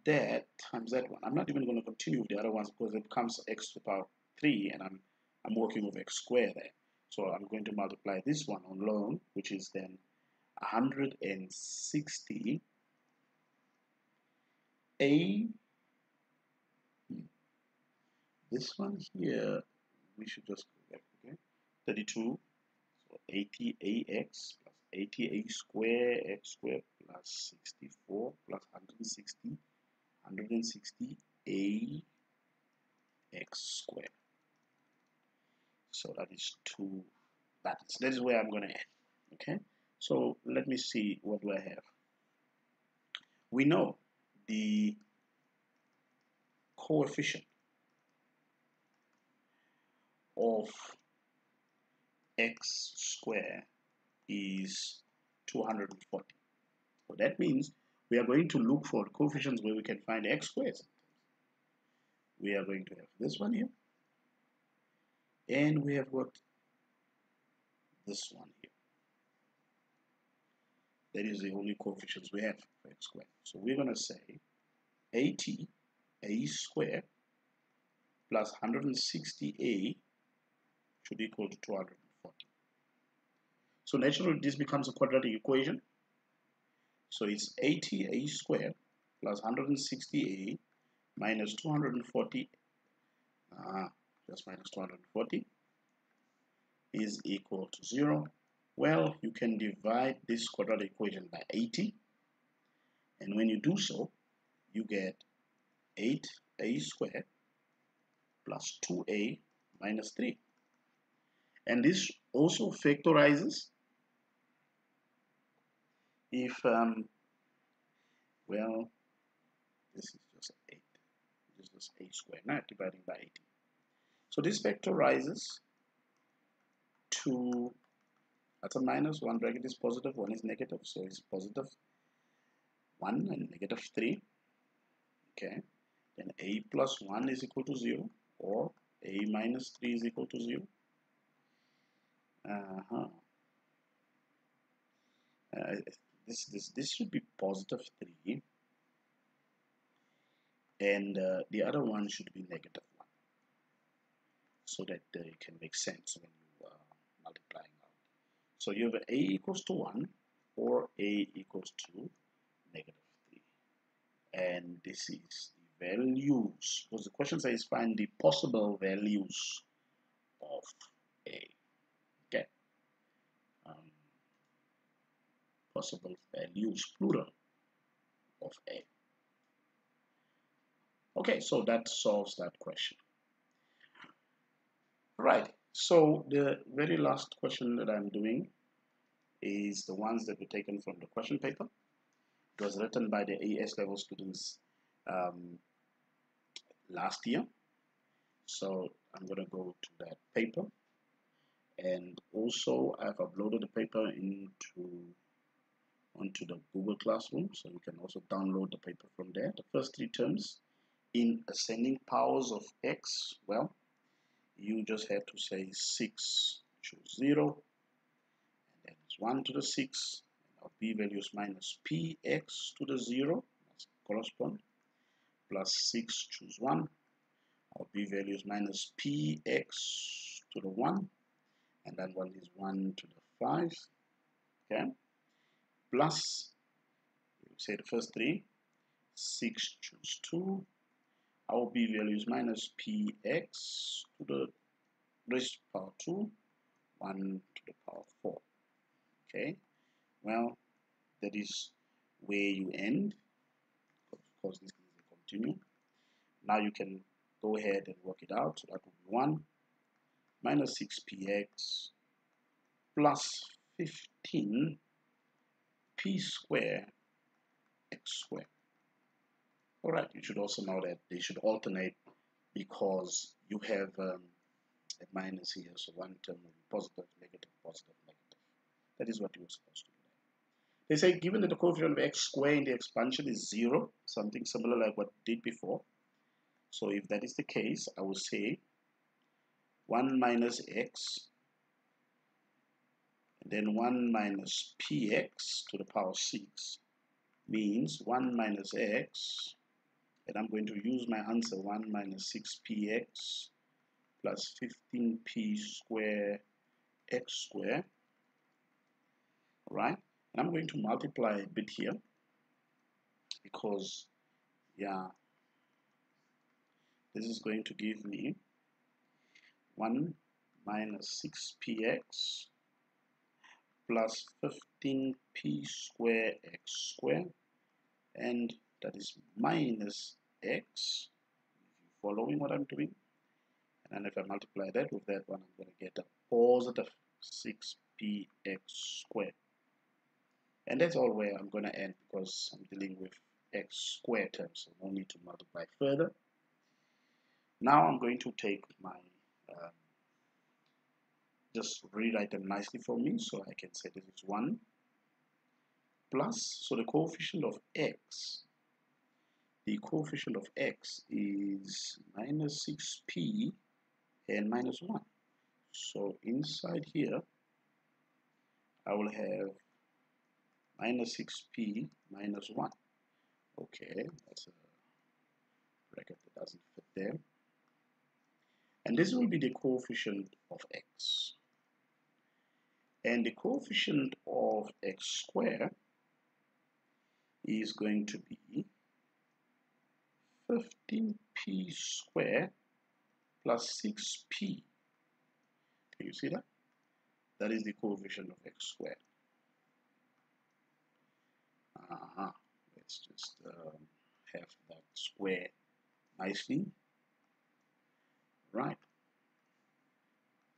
that times that one. I'm not even going to continue with the other ones because it becomes x to the power 3 and I'm, I'm working with x squared there. So I'm going to multiply this one on which is then 160 a hmm. this one here we should just go back okay 32 so 80 ax plus 80 a square x square plus 64 plus 160 160 a x squared. so that is two that is that is where I'm going to end okay? So let me see what do I have. We know the coefficient of x squared is 240 so that means we are going to look for coefficients where we can find x squared. we are going to have this one here. And we have got this one here. That is the only coefficients we have for x squared. So we're going to say 80 a squared plus 160a should equal to 240 so naturally this becomes a quadratic equation so it's 80 a squared plus 160a minus 240 uh, just minus 240 is equal to 0. Well, you can divide this quadratic equation by 80. And when you do so, you get 8a squared plus 2a minus 3. And this also factorizes if, um, well, this is just 8. This is just a squared, not dividing by 80. So this factorizes to that's a minus one bracket is positive one is negative so it's positive 1 and negative 3 okay then a plus 1 is equal to 0 or a minus 3 is equal to 0 uh -huh. uh, this this this should be positive 3 and uh, the other one should be negative 1 so that uh, it can make sense when you are uh, multiplying out so you have a equals to 1 or a equals to negative 3 and this is the values. Because the question says find the possible values of a okay um, possible values plural of a. Okay so that solves that question. Right so the very last question that I'm doing is the ones that were taken from the question paper. It was written by the AS level students um, last year. So I'm gonna go to that paper. And also I've uploaded the paper into onto the Google Classroom so you can also download the paper from there. The first three terms in ascending powers of x well you just have to say 6 choose 0 and then it's 1 to the 6 and our p value is minus px to the 0 that's correspond plus 6 choose 1 our p value is minus px to the 1 and then 1 is 1 to the 5 okay plus say the first three 6 choose 2 our b value is minus px to the raised power 2 1 to the power 4 okay well that is where you end. Of course this is a continue. Now you can go ahead and work it out. So that will be 1 minus 6px plus 15 p square x square Alright, you should also know that they should alternate because you have um, a minus here, so one term will be positive, negative, positive, negative. That is what you were supposed to do. They say given that the coefficient of x squared in the expansion is 0, something similar like what we did before. So if that is the case, I will say 1 minus x, then 1 minus px to the power 6 means 1 minus x. And I'm going to use my answer 1 minus 6px plus 15p square x square. Right and I'm going to multiply a bit here because yeah this is going to give me 1 minus 6px plus 15p square x square and that is minus x following what I'm doing. And if I multiply that with that one I'm going to get a positive 6px squared and that's all where I'm going to end because I'm dealing with x squared terms so no need to multiply further. Now I'm going to take my um, just rewrite them nicely for me so I can say this is 1 plus so the coefficient of x the coefficient of x is minus 6p and minus 1 so inside here I will have minus 6p minus 1 okay that's a bracket that doesn't fit there. And this will be the coefficient of x and the coefficient of x square is going to be 15p squared plus 6p. Can you see that? That is the coefficient of x squared. Uh -huh. Let's just um, have that square nicely. Right.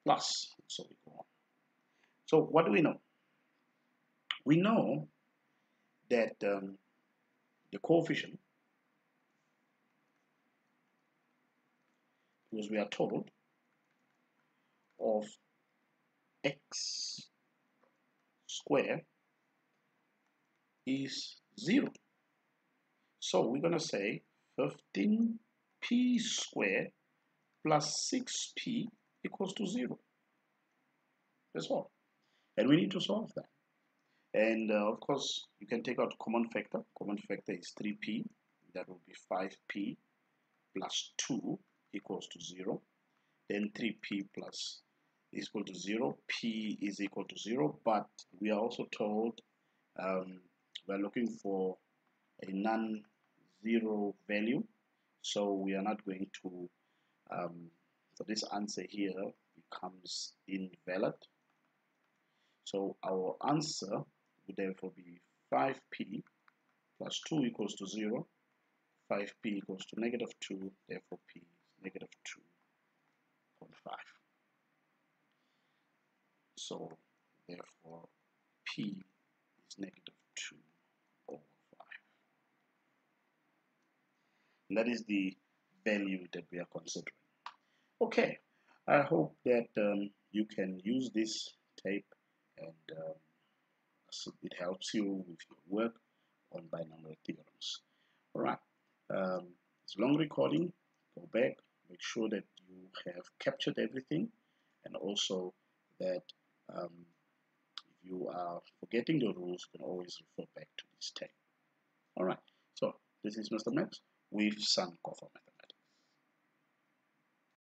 Plus, so we go on. So what do we know? We know that um, the coefficient because we are told of x square is 0. So we're going to say 15 p squared plus 6p equals to 0. That's all. And we need to solve that. And uh, of course, you can take out common factor. Common factor is 3p. That will be 5p plus 2 equals to 0. Then 3p plus is equal to 0. p is equal to 0. But we are also told um, we are looking for a non-zero value so we are not going to um, so this answer here becomes invalid so our answer would therefore be 5p plus 2 equals to 0 5p equals to negative 2 therefore p is negative 2.5 so therefore p is negative two over And that is the value that we are considering. Okay, I hope that um, you can use this tape and um, so it helps you with your work on binomial theorems. All right, um, it's long recording. Go back, make sure that you have captured everything, and also that um, if you are forgetting the rules, you can always refer back to this tape. All right, so this is Mr. Max with some government.